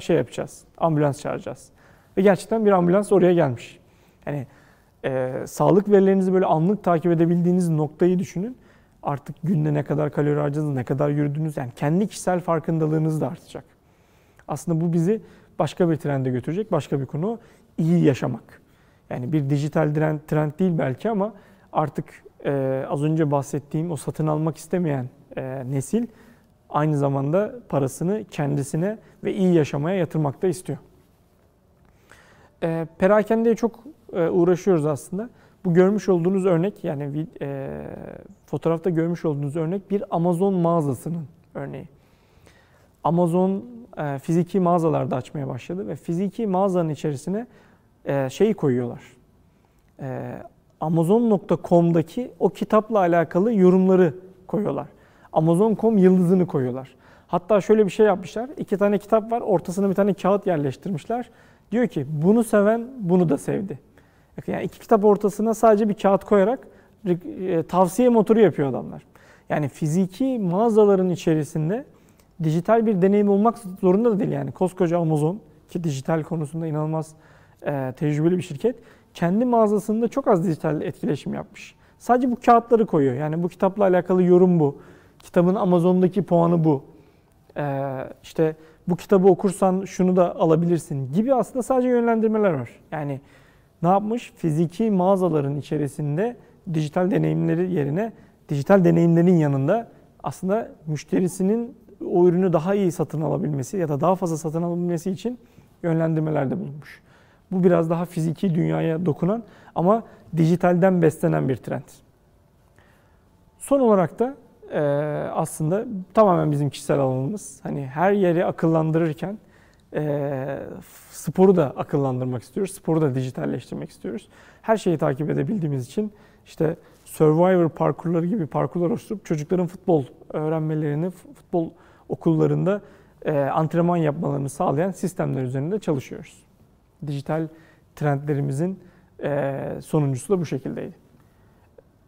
şey yapacağız. Ambulans çağıracağız. Ve gerçekten bir ambulans oraya gelmiş. Yani e, sağlık verilerinizi böyle anlık takip edebildiğiniz noktayı düşünün. Artık günde ne kadar kalori harcadınız, ne kadar yürüdünüz yani kendi kişisel farkındalığınız da artacak. Aslında bu bizi başka bir trende götürecek. Başka bir konu iyi yaşamak. Yani bir dijital trend, trend değil belki ama artık e, az önce bahsettiğim o satın almak istemeyen e, nesil aynı zamanda parasını kendisine ve iyi yaşamaya yatırmak da istiyor. E, perakendeye çok e, uğraşıyoruz aslında. Bu görmüş olduğunuz örnek yani e, fotoğrafta görmüş olduğunuz örnek bir Amazon mağazasının örneği. Amazon e, fiziki mağazalarda açmaya başladı ve fiziki mağazanın içerisine e, şey koyuyorlar. E, Amazon.com'daki o kitapla alakalı yorumları koyuyorlar. Amazon.com yıldızını koyuyorlar. Hatta şöyle bir şey yapmışlar. İki tane kitap var. Ortasına bir tane kağıt yerleştirmişler. Diyor ki bunu seven bunu da sevdi. Yani iki kitap ortasına sadece bir kağıt koyarak e, tavsiye motoru yapıyor adamlar. Yani fiziki mağazaların içerisinde dijital bir deneyim olmak zorunda da değil yani. Koskoca Amazon ki dijital konusunda inanılmaz e, tecrübeli bir şirket. Kendi mağazasında çok az dijital etkileşim yapmış. Sadece bu kağıtları koyuyor. Yani bu kitapla alakalı yorum bu. Kitabın Amazon'daki puanı bu. Ee, işte bu kitabı okursan şunu da alabilirsin gibi aslında sadece yönlendirmeler var. Yani ne yapmış? Fiziki mağazaların içerisinde dijital deneyimleri yerine dijital deneyimlerin yanında aslında müşterisinin o ürünü daha iyi satın alabilmesi ya da daha fazla satın alabilmesi için yönlendirmelerde bulunmuş. Bu biraz daha fiziki dünyaya dokunan ama dijitalden beslenen bir trend. Son olarak da aslında tamamen bizim kişisel alanımız. Hani her yeri akıllandırırken e, sporu da akıllandırmak istiyoruz. Sporu da dijitalleştirmek istiyoruz. Her şeyi takip edebildiğimiz için işte Survivor parkurları gibi parkurlar oluşturup çocukların futbol öğrenmelerini, futbol okullarında e, antrenman yapmalarını sağlayan sistemler üzerinde çalışıyoruz. Dijital trendlerimizin e, sonuncusu da bu şekildeydi.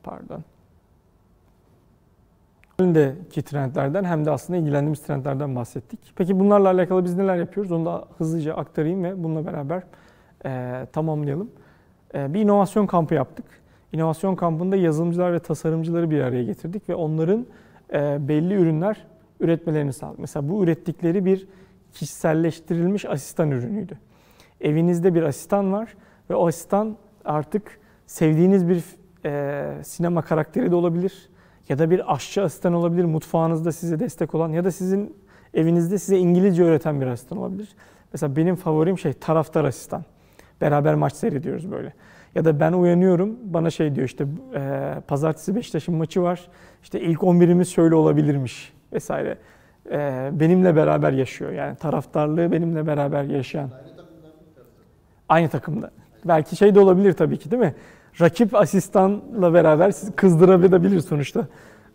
Pardon. Önündeki trendlerden hem de aslında ilgilendiğimiz trendlerden bahsettik. Peki bunlarla alakalı biz neler yapıyoruz? Onu da hızlıca aktarayım ve bununla beraber e, tamamlayalım. E, bir inovasyon kampı yaptık. İnovasyon kampında yazılımcılar ve tasarımcıları bir araya getirdik ve onların e, belli ürünler üretmelerini sağladık. Mesela bu ürettikleri bir kişiselleştirilmiş asistan ürünüydü. Evinizde bir asistan var ve o asistan artık sevdiğiniz bir e, sinema karakteri de olabilir ya da bir aşçı asistan olabilir mutfağınızda size destek olan ya da sizin evinizde size İngilizce öğreten bir asistan olabilir. Mesela benim favorim şey taraftar asistan. Beraber maç seyrediyoruz böyle. Ya da ben uyanıyorum bana şey diyor işte e, pazartesi Beşiktaş'ın maçı var. İşte ilk 11'imiz şöyle olabilirmiş vesaire. E, benimle beraber yaşıyor. Yani taraftarlığı benimle beraber yaşayan. Aynı takımda. Belki şey de olabilir tabii ki değil mi? Rakip asistanla beraber sizi kızdırabilir sonuçta.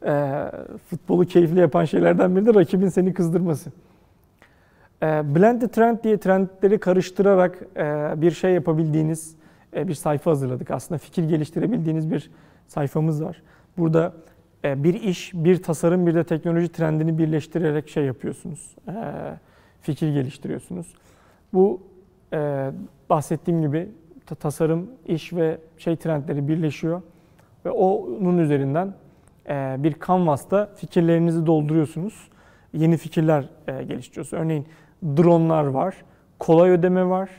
E, futbolu keyifli yapan şeylerden biri de rakibin seni kızdırması. E, blend the trend diye trendleri karıştırarak e, bir şey yapabildiğiniz, e, bir sayfa hazırladık. Aslında fikir geliştirebildiğiniz bir sayfamız var. Burada e, bir iş, bir tasarım, bir de teknoloji trendini birleştirerek şey yapıyorsunuz. E, fikir geliştiriyorsunuz. Bu e, bahsettiğim gibi tasarım, iş ve şey trendleri birleşiyor ve onun üzerinden bir kanvasta fikirlerinizi dolduruyorsunuz. Yeni fikirler e, geliştiriyorsunuz. Örneğin dronlar var, kolay ödeme var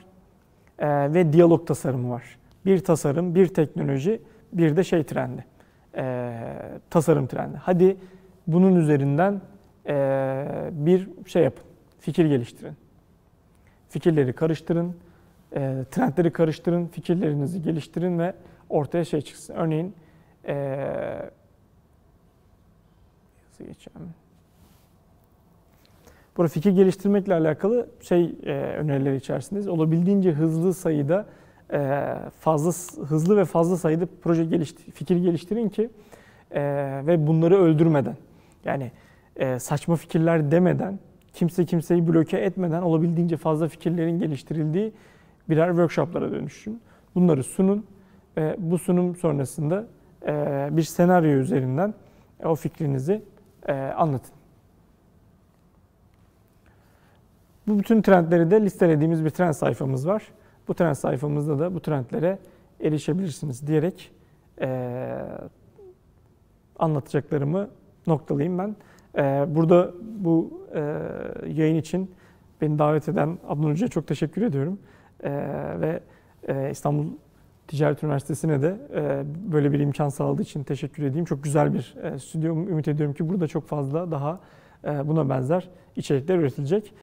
ve diyalog tasarımı var. Bir tasarım, bir teknoloji, bir de şey trendi. Tasarım trendi. Hadi bunun üzerinden bir şey yapın, fikir geliştirin. Fikirleri karıştırın, e, trendleri karıştırın, fikirlerinizi geliştirin ve ortaya şey çıksın. Örneğin e, yazı geçelim. Burada fikir geliştirmekle alakalı şey e, önerileri içerisindeyiz. Olabildiğince hızlı sayıda e, fazla hızlı ve fazla sayıda proje geliştir, fikir geliştirin ki e, ve bunları öldürmeden yani e, saçma fikirler demeden kimse kimseyi bloke etmeden olabildiğince fazla fikirlerin geliştirildiği birer workshoplara dönüşün. Bunları sunun ve bu sunum sonrasında e, bir senaryo üzerinden e, o fikrinizi e, anlatın. Bu bütün trendleri de listelediğimiz bir trend sayfamız var. Bu trend sayfamızda da bu trendlere erişebilirsiniz diyerek e, anlatacaklarımı noktalayayım ben. E, burada bu e, yayın için beni davet eden Adnan Hoca'ya çok teşekkür ediyorum. E, ve e, İstanbul Ticaret Üniversitesi'ne de e, böyle bir imkan sağladığı için teşekkür edeyim. Çok güzel bir e, stüdyo. Ümit ediyorum ki burada çok fazla daha e, buna benzer içerikler üretilecek.